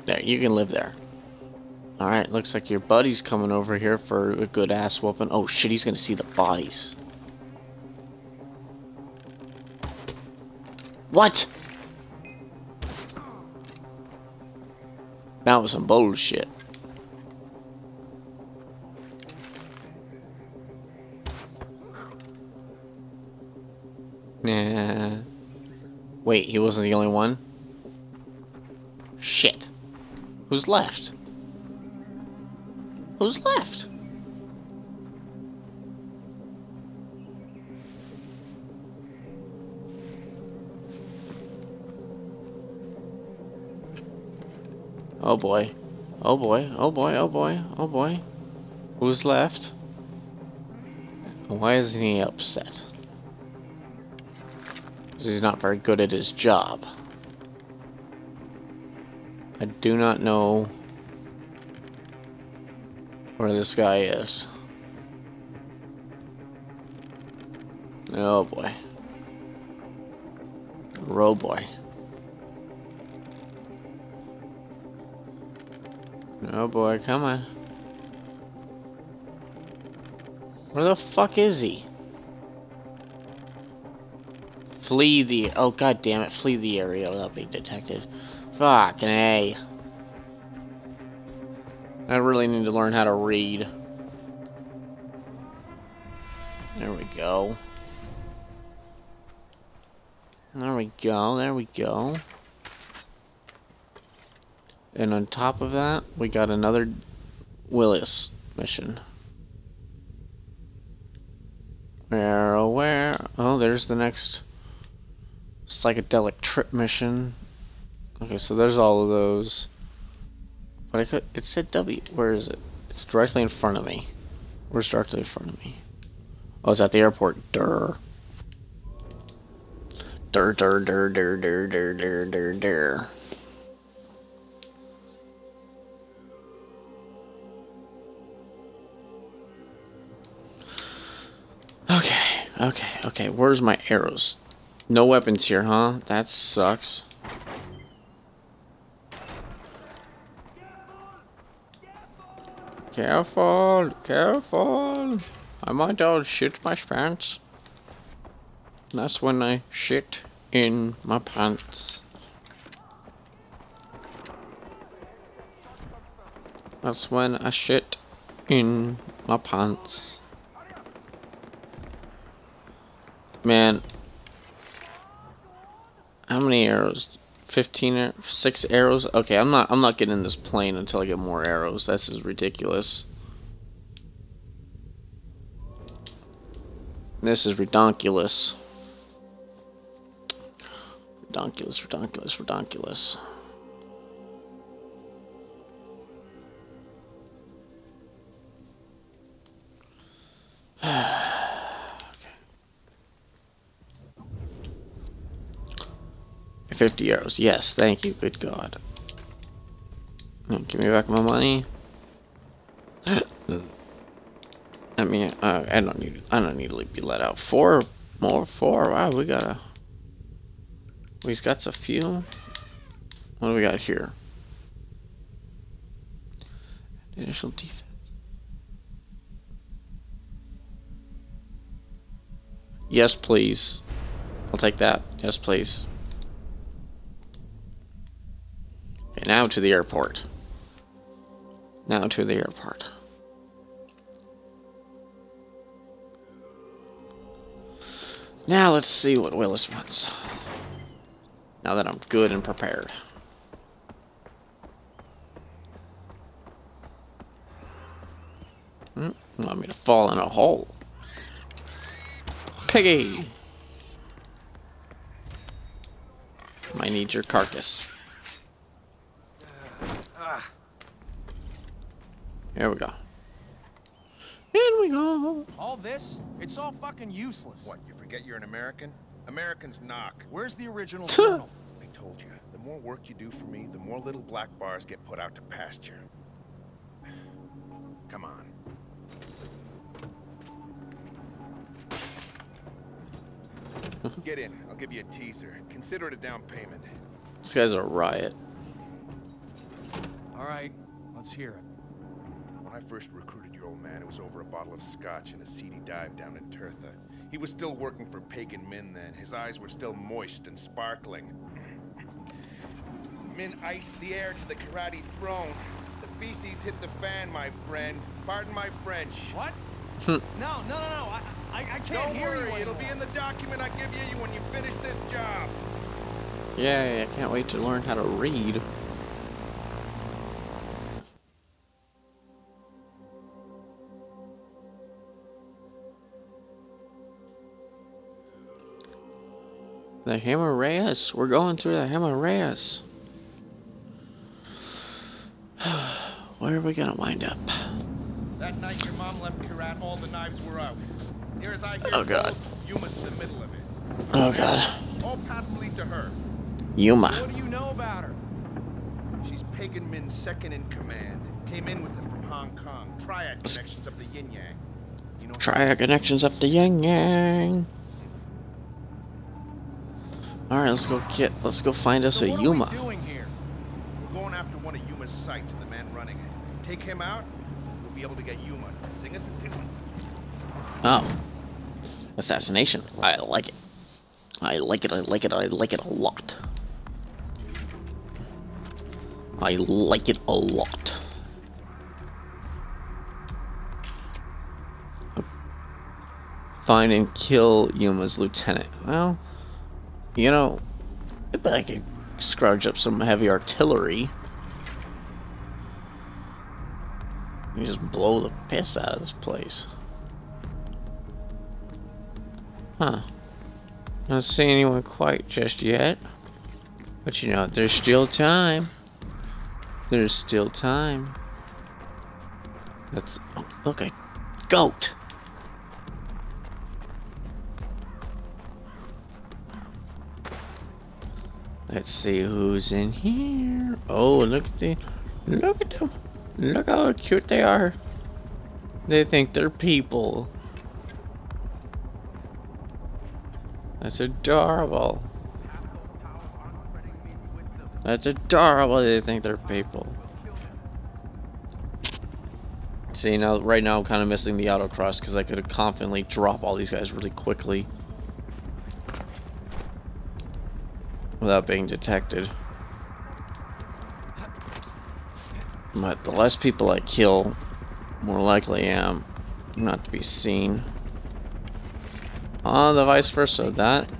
S1: There, you can live there. Alright, looks like your buddy's coming over here for a good ass whooping. Oh shit, he's gonna see the bodies. What? That was some bullshit. He wasn't the only one? Shit. Who's left? Who's left? Oh boy. Oh boy. Oh boy. Oh boy. Oh boy. Who's left? Why isn't he upset? He's not very good at his job. I do not know where this guy is. Oh boy. Oh boy. Oh boy, come on. Where the fuck is he? Flee the... Oh, god damn it. Flee the area without being detected. Fucking A. I really need to learn how to read. There we go. There we go, there we go. And on top of that, we got another Willis mission. Where, oh, where? Oh, there's the next psychedelic trip mission. Okay, so there's all of those. But I could, it said W. Where is it? It's directly in front of me. Where's directly in front of me? Oh, it's at the airport. Durr. Durr, durr, durr, durr, durr, durr, durr, durr, durr. Okay, okay, okay. Where's my arrows? No weapons here, huh? That sucks. Careful, careful. I might all shit my pants. That's when I shit in my pants. That's when I shit in my pants. Man. How many arrows? 15 or 6 arrows. Okay, I'm not I'm not getting this plane until I get more arrows. This is ridiculous. This is redonkulous. Redonkulous, redonkulous, redonkulous. 50 euros. Yes, thank you. Good God. Give me back my money. I mean, uh, I don't need. I don't need to be let out. Four more. Four. Wow, we got a. We've got a few. What do we got here? Initial defense. Yes, please. I'll take that. Yes, please. Okay, now to the airport. Now to the airport. Now let's see what Willis wants. Now that I'm good and prepared. Hmm, want me to fall in a hole. Piggy! Might need your carcass. Here we go. Here we go.
S3: All this? It's all fucking useless.
S6: What, you forget you're an American? Americans knock.
S3: Where's the original journal?
S6: I told you, the more work you do for me, the more little black bars get put out to pasture. Come on. Get in. I'll give you a teaser. Consider it a down payment.
S1: This guy's a riot.
S3: All right, let's hear it.
S6: When I first recruited your old man, it was over a bottle of scotch and a seedy dive down in Tertha. He was still working for Pagan Min then. His eyes were still moist and sparkling. Min iced the heir to the Kyrati throne. The feces hit the fan, my friend. Pardon my French.
S3: What? no, no, no, no. I, I, I can't
S6: Don't
S3: hear you
S6: worry, it'll be in the document I give you when you finish this job.
S1: Yay, I can't wait to learn how to read. The Himalayas. We're going through the Himalayas. Where are we gonna wind up?
S6: That night your mom left Kyrat, all the knives were out. Near as I hear
S1: Oh, God.
S6: Yuma's in the middle of it.
S1: Oh god.
S6: All paths lead to her.
S1: Yuma.
S3: What do you know about her?
S6: She's Pagan Min's second in command. Came in with him from Hong Kong. Triad connections up the yin yang. You know
S1: our connections up to Yang all right, let's go get. Let's go find us
S3: so
S1: a Yuma.
S3: What are we doing here?
S6: We're going after one of Yuma's sites and the man running it. Take him out. We'll be able to get Yuma to sing us a tune.
S1: Oh, assassination! I like it. I like it. I like it. I like it a lot. I like it a lot. Find and kill Yuma's lieutenant. Well you know, I bet I could scrounge up some heavy artillery. You just blow the piss out of this place. Huh. Not see anyone quite just yet. But you know, there's still time. There's still time. That's oh, look a goat. Let's see who's in here. Oh, look at the look at them. Look how cute they are. They think they're people. That's adorable. That's adorable. They think they're people. See, now, right now I'm kind of missing the autocross because I could have confidently drop all these guys really quickly. Without being detected. But the less people I kill, more likely I am not to be seen. On the vice versa, of that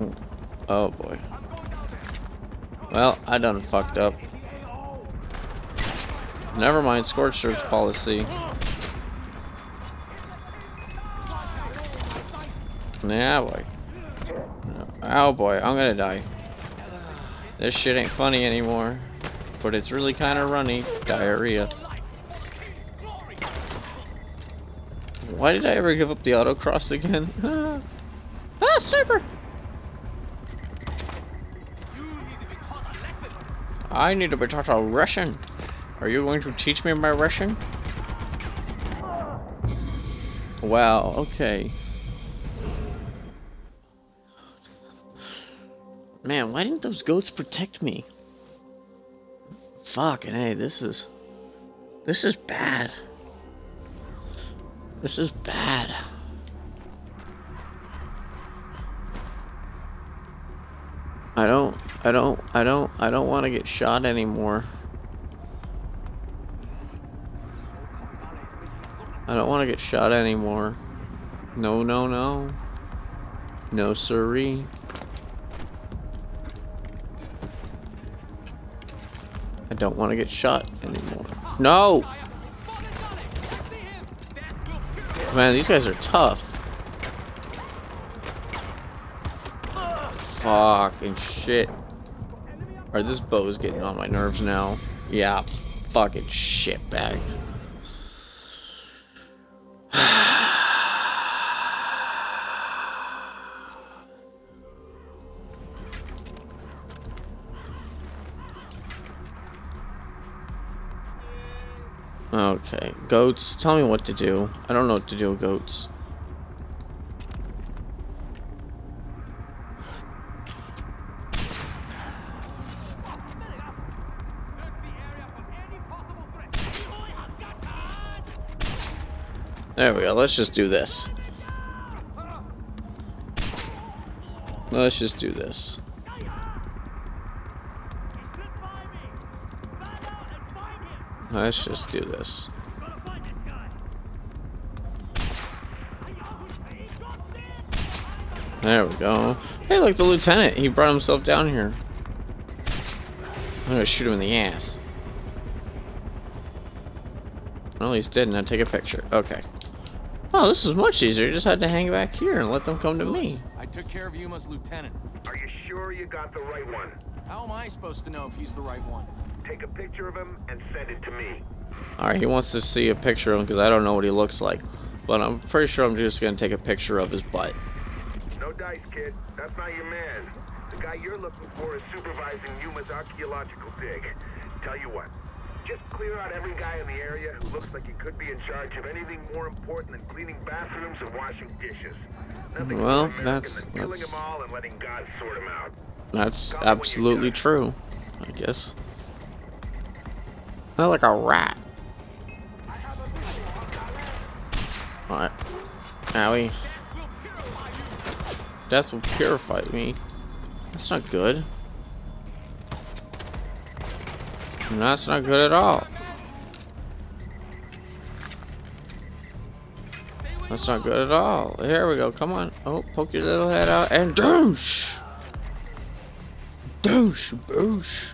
S1: oh, oh boy. Well, I done fucked up. Never mind, Scorched Earth policy. Yeah, boy. Oh boy, I'm gonna die. This shit ain't funny anymore. But it's really kind of runny. Diarrhea. Why did I ever give up the autocross again? ah, sniper! I need to be taught a Russian. Are you going to teach me my Russian? Wow, okay. Man, why didn't those goats protect me? Fucking hey, this is... This is bad. This is bad. I don't, I don't, I don't, I don't want to get shot anymore. I don't want to get shot anymore. No, no, no. No siree. Don't want to get shot anymore. No! Man, these guys are tough. Fucking shit. Alright, this bow is getting on my nerves now. Yeah, fucking shit bags. Okay, goats, tell me what to do. I don't know what to do with goats. There we go, let's just do this. Let's just do this. Let's just do this. There we go. Hey, look, the lieutenant. He brought himself down here. I'm gonna shoot him in the ass. Well, he's dead now. Take a picture. Okay. Oh, this is much easier. You just had to hang back here and let them come to me.
S3: I took care of Yuma's lieutenant.
S4: Are you sure you got the right one?
S3: How am I supposed to know if he's the right one?
S4: Take a picture of him and send it to me.
S1: Alright, he wants to see a picture of him because I don't know what he looks like. But I'm pretty sure I'm just going to take a picture of his butt.
S4: No dice, kid. That's not your man. The guy you're looking for is supervising Yuma's archaeological dig. Tell you what, just clear out every guy in the area who looks like he could be in charge of anything more important than cleaning bathrooms and washing dishes. Nothing
S1: Well, that's-
S4: killing
S1: that's-
S4: them all and letting God sort them out.
S1: That's absolutely true, I guess. Not like a rat. Alright. Owie. Death will purify me. That's not good. That's not good at all. That's not good at all. Here we go. Come on. Oh, poke your little head out and douche. Douche, boosh.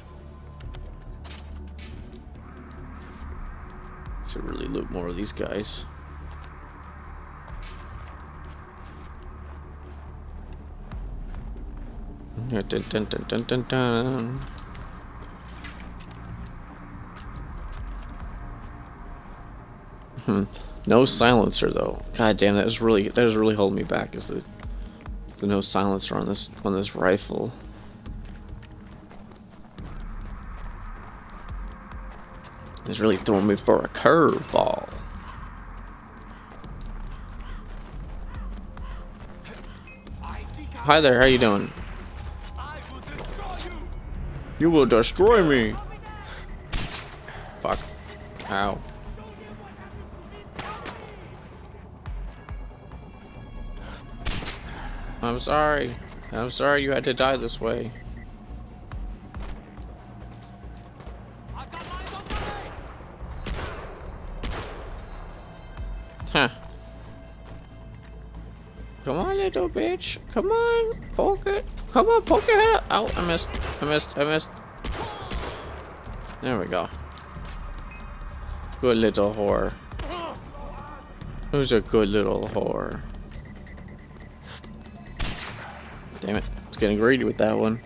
S1: Really loot more of these guys. Dun, dun, dun, dun, dun, dun. Hmm. No silencer though. God damn, that was really that was really holding me back. Is the the no silencer on this on this rifle? It's really throwing me for a curveball. Hi there, how you doing? You will destroy me. Fuck. Ow. I'm sorry. I'm sorry you had to die this way. Come on. Poke it. Come on, poke your head out. Oh, I missed. I missed. I missed. There we go. Good little whore. Who's a good little whore? Damn it. It's getting greedy with that one.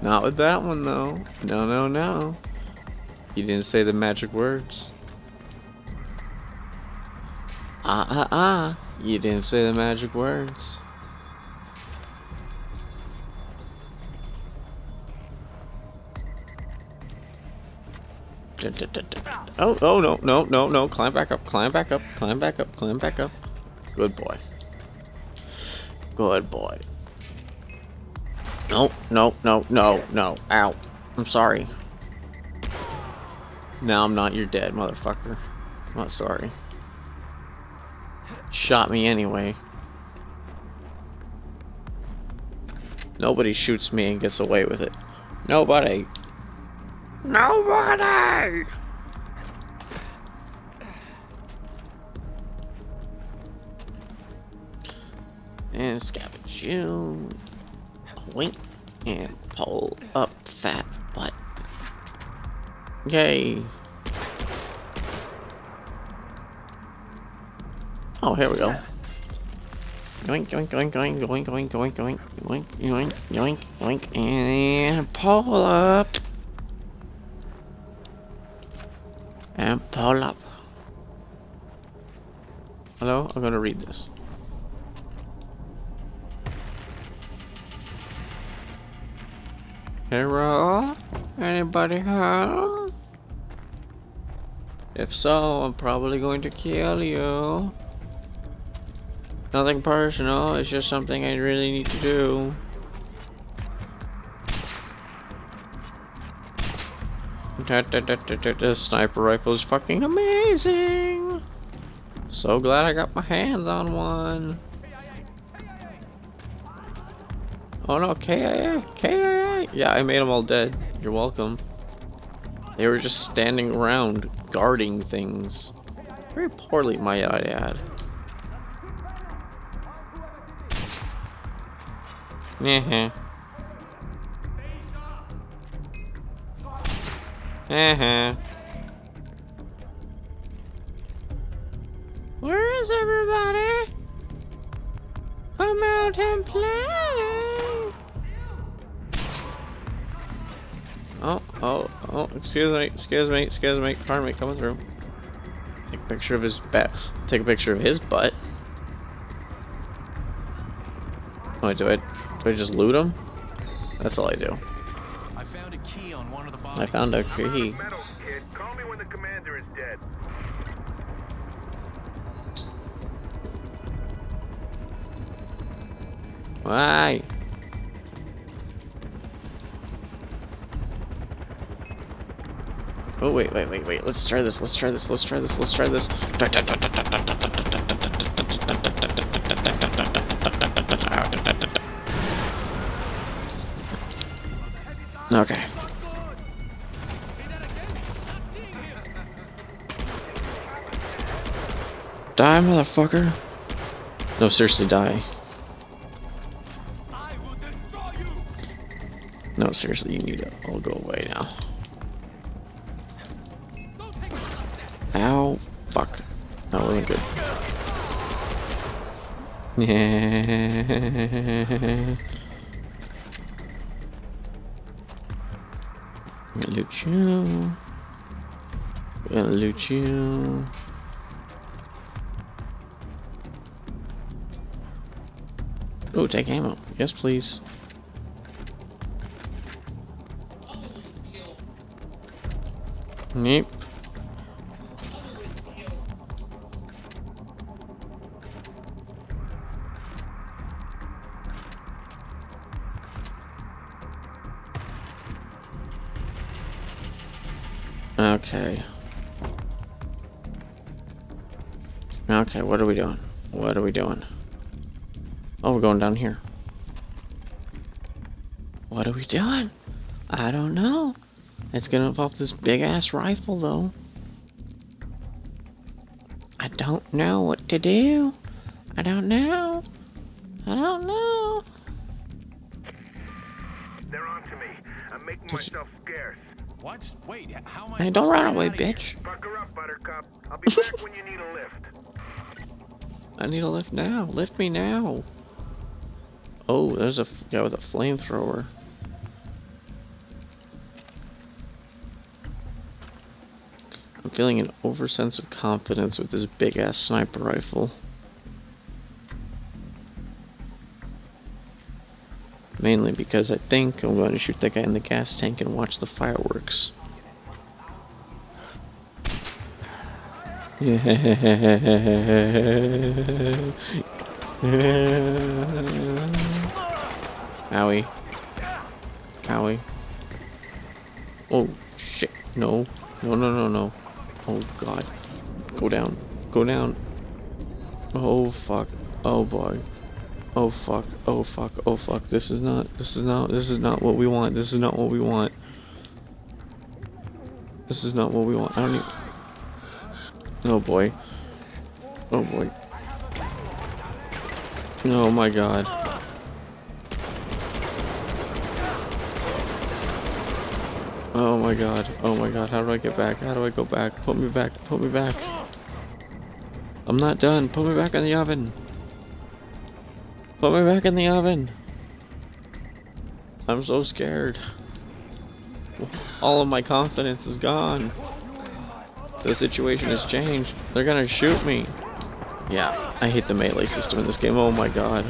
S1: Not with that one, though. No, no, no. You didn't say the magic words. Ah, ah, ah. You didn't say the magic words. Oh, oh, no, no, no, no. Climb back up, climb back up, climb back up, climb back up. Good boy. Good boy. No, no, no, no, no. Ow. I'm sorry. Now I'm not your dead, motherfucker. I'm not sorry. Shot me anyway. Nobody shoots me and gets away with it. Nobody. Nobody! And scavenge you. Wink. And pull up fat butt. Yay. Oh, here we go. Yoink, yoink, yoink, yoink, yoink, yoink, yoink, yoink, yoink, yoink, yoink, yoink, and pull up. And pull up. Hello? I'm gonna read this. Hello? Anybody home? If so, I'm probably going to kill you. Nothing personal, it's just something I really need to do. The sniper rifle is fucking amazing! So glad I got my hands on one. Oh no, KIA, KIA! Yeah, I made them all dead. You're welcome. They were just standing around, guarding things. Very poorly, might I add. Uh-huh. Uh-huh. Where is everybody? Come out and play! Oh, oh, oh, excuse me, excuse me, excuse me, pardon me, coming through. Take a picture of his back, take a picture of his butt. Oh, do I do I just loot them? That's all I do.
S3: I found a key on one of the bodies.
S1: I found a
S4: I'm out of
S1: key.
S4: Call me when the commander is dead.
S1: Why? Oh wait, wait, wait, wait. Let's try this. Let's try this. Let's try this. Let's try this. Okay. Die, motherfucker. No, seriously, die. No, seriously, you need to all go away now. Ow. Fuck. That wasn't good. Yeah. loot you. Oh, take ammo. Yes, please. Yep. Okay, what are we doing? What are we doing? Oh, we're going down here. What are we doing? I don't know. It's gonna involve this big ass rifle, though. I don't know what to do. I don't know. I don't know.
S4: They're on to me. I'm making myself scarce.
S3: What? Wait, how am I
S1: Hey, don't run away,
S3: out of here?
S1: bitch.
S4: Buck her up, Buttercup. I'll be back
S1: I need a lift now. Lift me now. Oh, there's a guy with a flamethrower. I'm feeling an oversense of confidence with this big ass sniper rifle. Mainly because I think I'm going to shoot that guy in the gas tank and watch the fireworks. Owie. Owie. Oh, shit. No. No, no, no, no. Oh, God. Go down. Go down. Oh, fuck. Oh, boy. Oh, fuck. Oh, fuck. Oh, fuck. This is not, this is not, this is not what we want. This is not what we want. This is not what we want. I don't need... Oh, boy. Oh, boy. Oh, my God. Oh my god. Oh my god. How do I get back? How do I go back? Put me back. Put me back. I'm not done. Put me back in the oven. Put me back in the oven. I'm so scared. All of my confidence is gone. The situation has changed. They're gonna shoot me. Yeah, I hate the melee system in this game. Oh my god.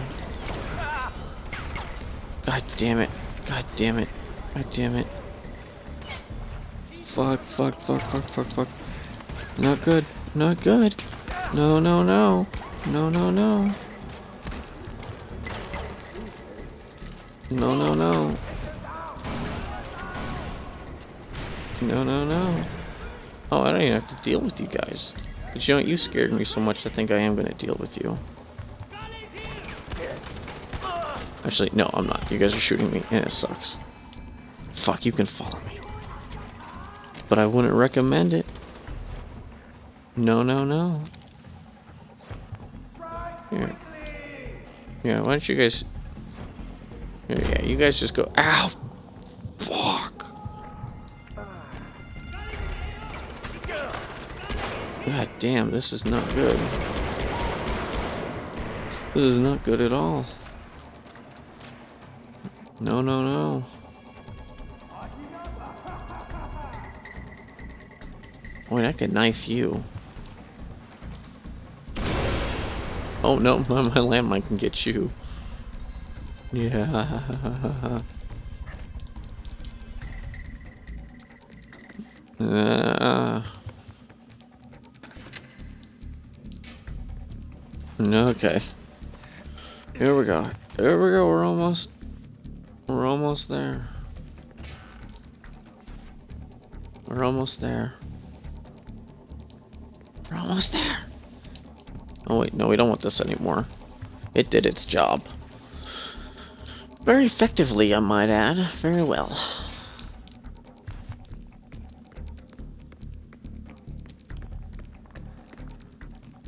S1: God damn it. God damn it. God damn it. Fuck, fuck, fuck, fuck, fuck, fuck. Not good. Not good. No, no, no. No, no, no. No, no, no. No, no, no. Oh, I don't even have to deal with you guys. But you know? You scared me so much I think I am going to deal with you. Actually, no, I'm not. You guys are shooting me, and it sucks. Fuck, you can follow me. But I wouldn't recommend it. No, no, no. Here. Yeah, why don't you guys... Yeah, you guys just go... Ow! Fuck! God damn, this is not good. This is not good at all. No, no, no. Wait, I can knife you. Oh no, my, my landmine can get you. Yeah. Uh, okay. Here we go. Here we go. We're almost. We're almost there. We're almost there. We're almost there. Oh wait, no, we don't want this anymore. It did its job. Very effectively, I might add. Very well.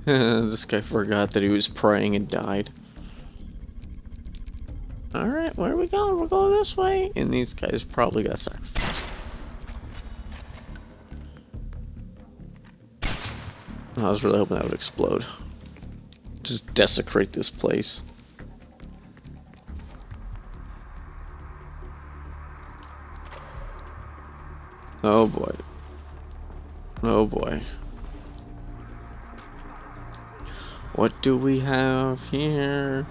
S1: this guy forgot that he was praying and died. Alright, where are we going? We're going this way. And these guys probably got sacrificed. I was really hoping that would explode. Just desecrate this place. Oh boy. Oh boy. What do we have here?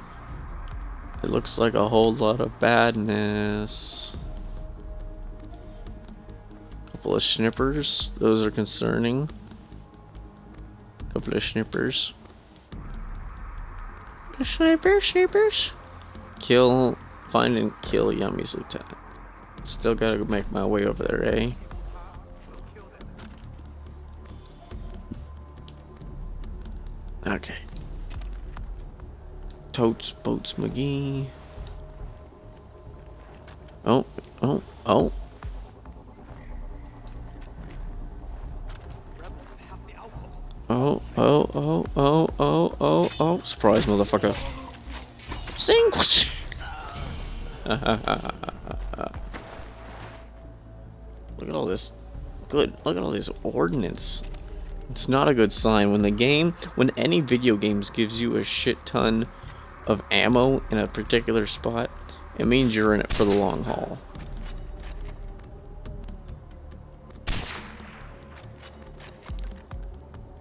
S1: It looks like a whole lot of badness. Couple of snippers. Those are concerning. Couple of snippers. Snipers, snipers. Kill, find and kill Yuma's lieutenant. Still gotta make my way over there, eh? Totes, Boats McGee. Oh, oh, oh. Oh, oh, oh, oh, oh, oh, oh. Surprise, motherfucker. Sing! Look at all this. Good. Look at all this ordnance. It's not a good sign when the game, when any video games gives you a shit ton of ammo in a particular spot, it means you're in it for the long haul.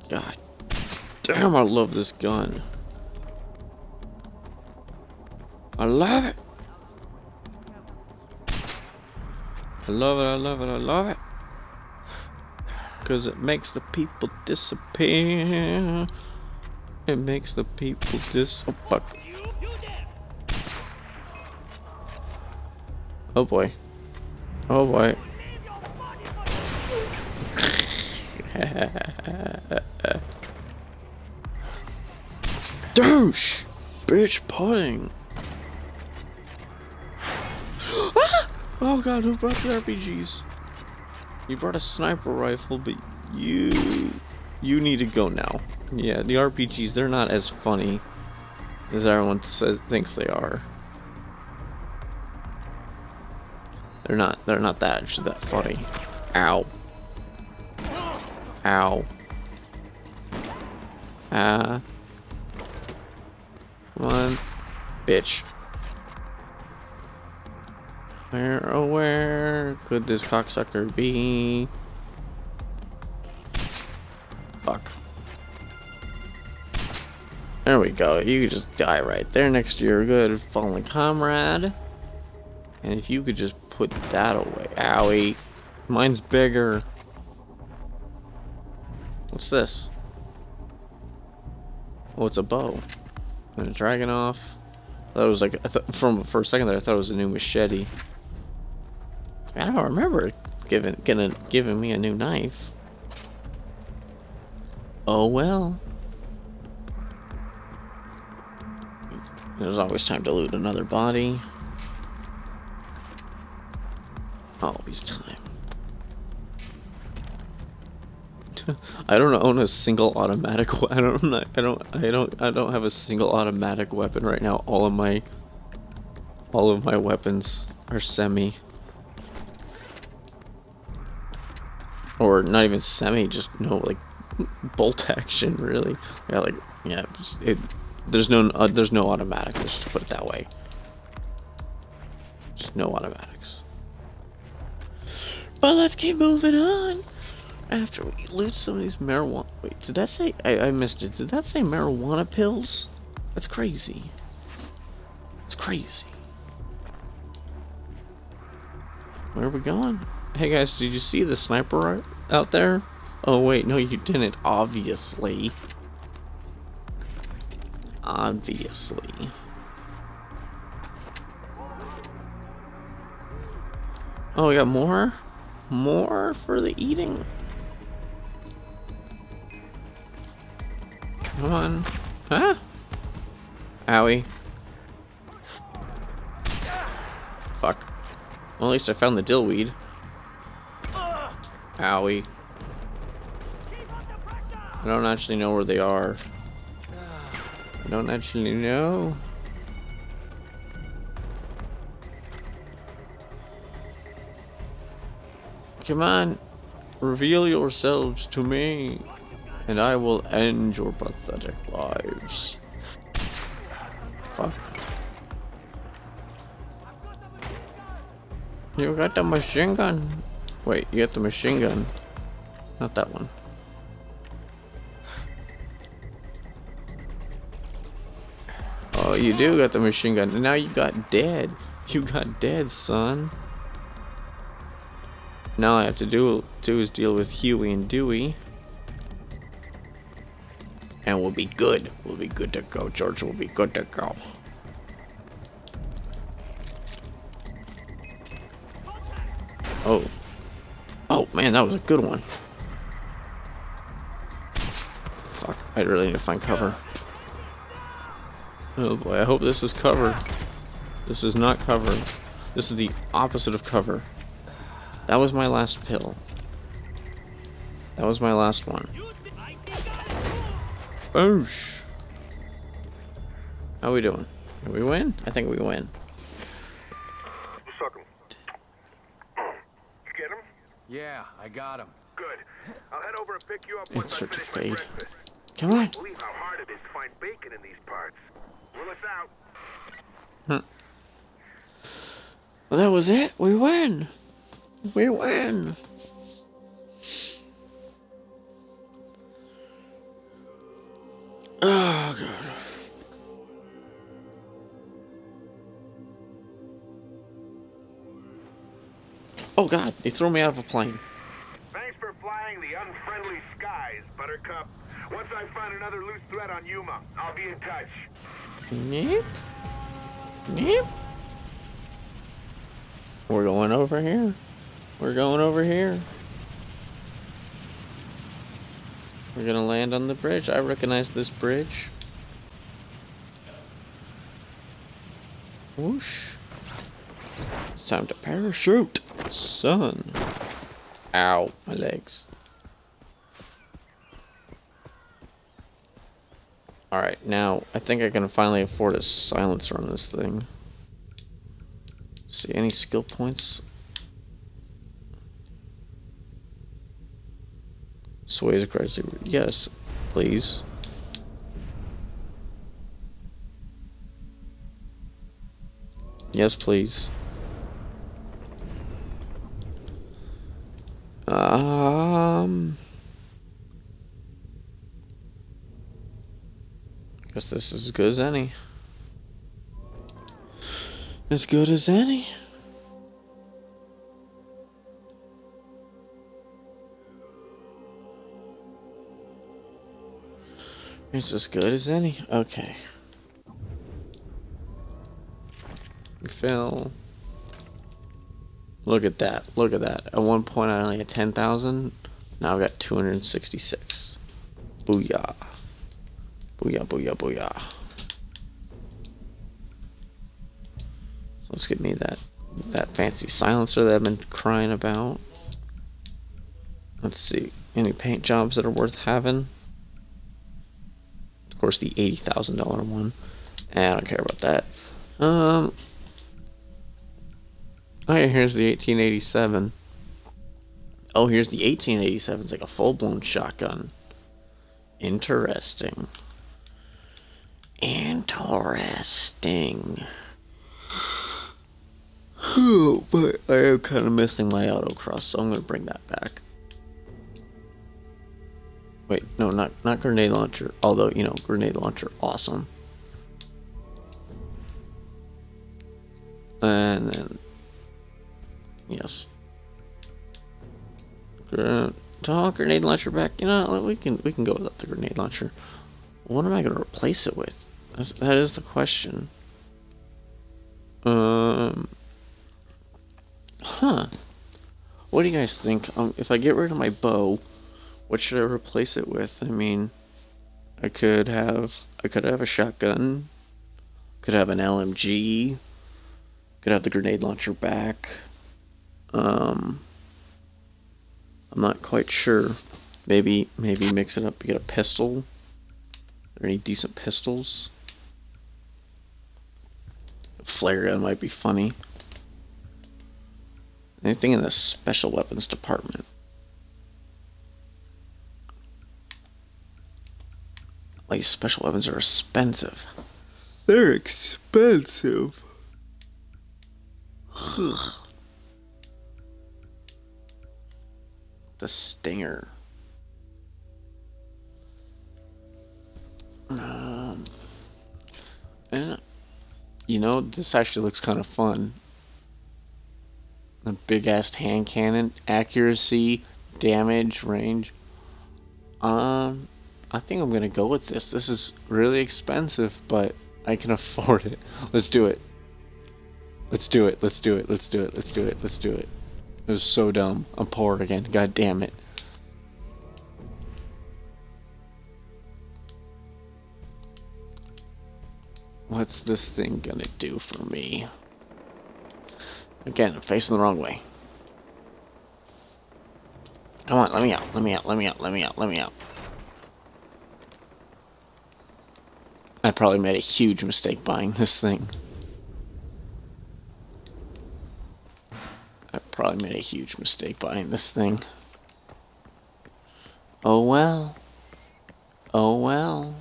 S1: God damn, I love this gun. I love it. I love it, I love it, I love it. Because it makes the people disappear. It makes the people dis- oh, fuck. Oh boy. Oh boy. Douche! Bitch pudding! ah! Oh god, who brought the RPGs? You brought a sniper rifle, but you... You need to go now. Yeah, the RPGs, they're not as funny as everyone says, thinks they are. They're not, they're not that, actually that funny. Ow. Ow. Ah. Come on. Bitch. Where, oh where could this cocksucker be? There we go. You could just die right there next to your good fallen comrade. And if you could just put that away. Owie. Mine's bigger. What's this? Oh, it's a bow. And a dragon off. That was like, from for a second there, I thought it was a new machete. I don't remember giving, giving, giving me a new knife. Oh well. There's always time to loot another body. Always time. I don't own a single automatic. I don't. I don't. I don't. I don't have a single automatic weapon right now. All of my. All of my weapons are semi. Or not even semi. Just no like bolt action. Really. Yeah. Like yeah. It. There's no. Uh, there's no automatics. Let's just put it that way. Just no automatics. But let's keep moving on. After we loot some of these marijuana... Wait, did that say... I, I missed it. Did that say marijuana pills? That's crazy. It's crazy. Where are we going? Hey guys, did you see the sniper out there? Oh wait, no you didn't, obviously. Obviously. Oh, we got more? More for the eating? Come on. Huh? Owie. Fuck. Well, at least I found the dillweed. Owie. I don't actually know where they are. Don't actually know. Come on, reveal yourselves to me, and I will end your pathetic lives. Fuck. You got the machine gun. Wait, you got the machine gun. Not that one. You do got the machine gun. Now you got dead. You got dead, son. Now all I have to do, do is deal with Huey and Dewey. And we'll be good. We'll be good to go, George. We'll be good to go. Oh. Oh, man, that was a good one. Fuck, I really need to find cover. Oh boy, I hope this is cover. This is not cover. This is the opposite of cover. That was my last pill. That was my last one. Boosh! How we doing? Did we win? I think we win.
S4: Suck him. You get him?
S3: Yeah, I got him.
S4: Good. I'll head over and pick you up once I
S1: Insert to
S4: finish my
S1: fade.
S4: breakfast.
S1: Come on.
S4: Believe how hard it is to find bacon in these parts. Willis out.
S1: Well, that was it. We win. We win. Oh, God. Oh, God. They threw me out of a plane.
S4: Thanks for flying the unfriendly skies, Buttercup. Once I find another loose thread on Yuma, I'll be in touch.
S1: Yep. Yep. We're going over here. We're going over here. We're gonna land on the bridge. I recognize this bridge. Whoosh. It's time to parachute, son. Ow, my legs. Alright, now I think I can finally afford a silencer on this thing. See any skill points? Sways crazy. Yes, please. Yes, please. Um. Guess this is as good as any. As good as any. It's as good as any. Okay. Fill. Look at that. Look at that. At one point I only had 10,000. Now I've got 266. Booyah. Booyah, booyah, booyah. Let's get me that that fancy silencer that I've been crying about. Let's see. Any paint jobs that are worth having? Of course, the eighty thousand dollar one. Eh, I don't care about that. Um. Oh yeah, here's the eighteen eighty seven. Oh, here's the eighteen eighty seven. It's like a full blown shotgun. Interesting. Interesting. But I am kind of missing my autocross, so I'm gonna bring that back. Wait, no, not not grenade launcher. Although you know, grenade launcher, awesome. And then, yes, oh, grenade launcher back. You know, we can we can go without the grenade launcher. What am I gonna replace it with? That's, that is the question. Um. Huh. What do you guys think? Um, if I get rid of my bow, what should I replace it with? I mean, I could have I could have a shotgun, could have an LMG, could have the grenade launcher back. Um, I'm not quite sure. Maybe maybe mix it up. Get a pistol. Are there any decent pistols? Flare gun might be funny. Anything in the special weapons department? Like special weapons are expensive. They're expensive. the stinger. Um, and you know, this actually looks kind of fun. The big ass hand cannon, accuracy, damage, range. Um, I think I'm gonna go with this. This is really expensive, but I can afford it. Let's do it. Let's do it. Let's do it. Let's do it. Let's do it. Let's do it. It was so dumb. I'm poor again. God damn it. What's this thing gonna do for me? Again, I'm facing the wrong way. Come on, let me out, let me out, let me out, let me out, let me out. I probably made a huge mistake buying this thing. I probably made a huge mistake buying this thing. Oh well. Oh well.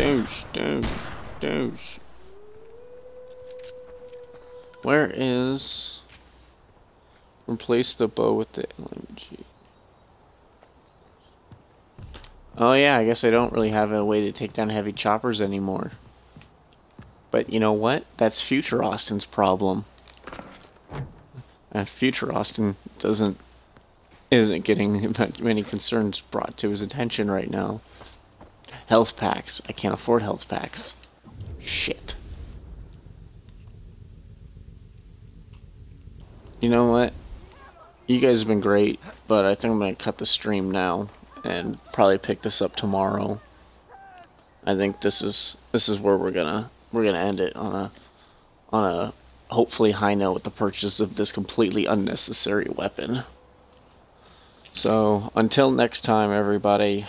S1: Douche, douche, douche. Where is... Replace the bow with the LMG. Oh yeah, I guess I don't really have a way to take down heavy choppers anymore. But you know what? That's future Austin's problem. And future Austin doesn't isn't getting many concerns brought to his attention right now. Health packs. I can't afford health packs. Shit. You know what? You guys have been great, but I think I'm going to cut the stream now and probably pick this up tomorrow. I think this is this is where we're gonna we're gonna end it on a on a hopefully high note with the purchase of this completely unnecessary weapon. So until next time, everybody.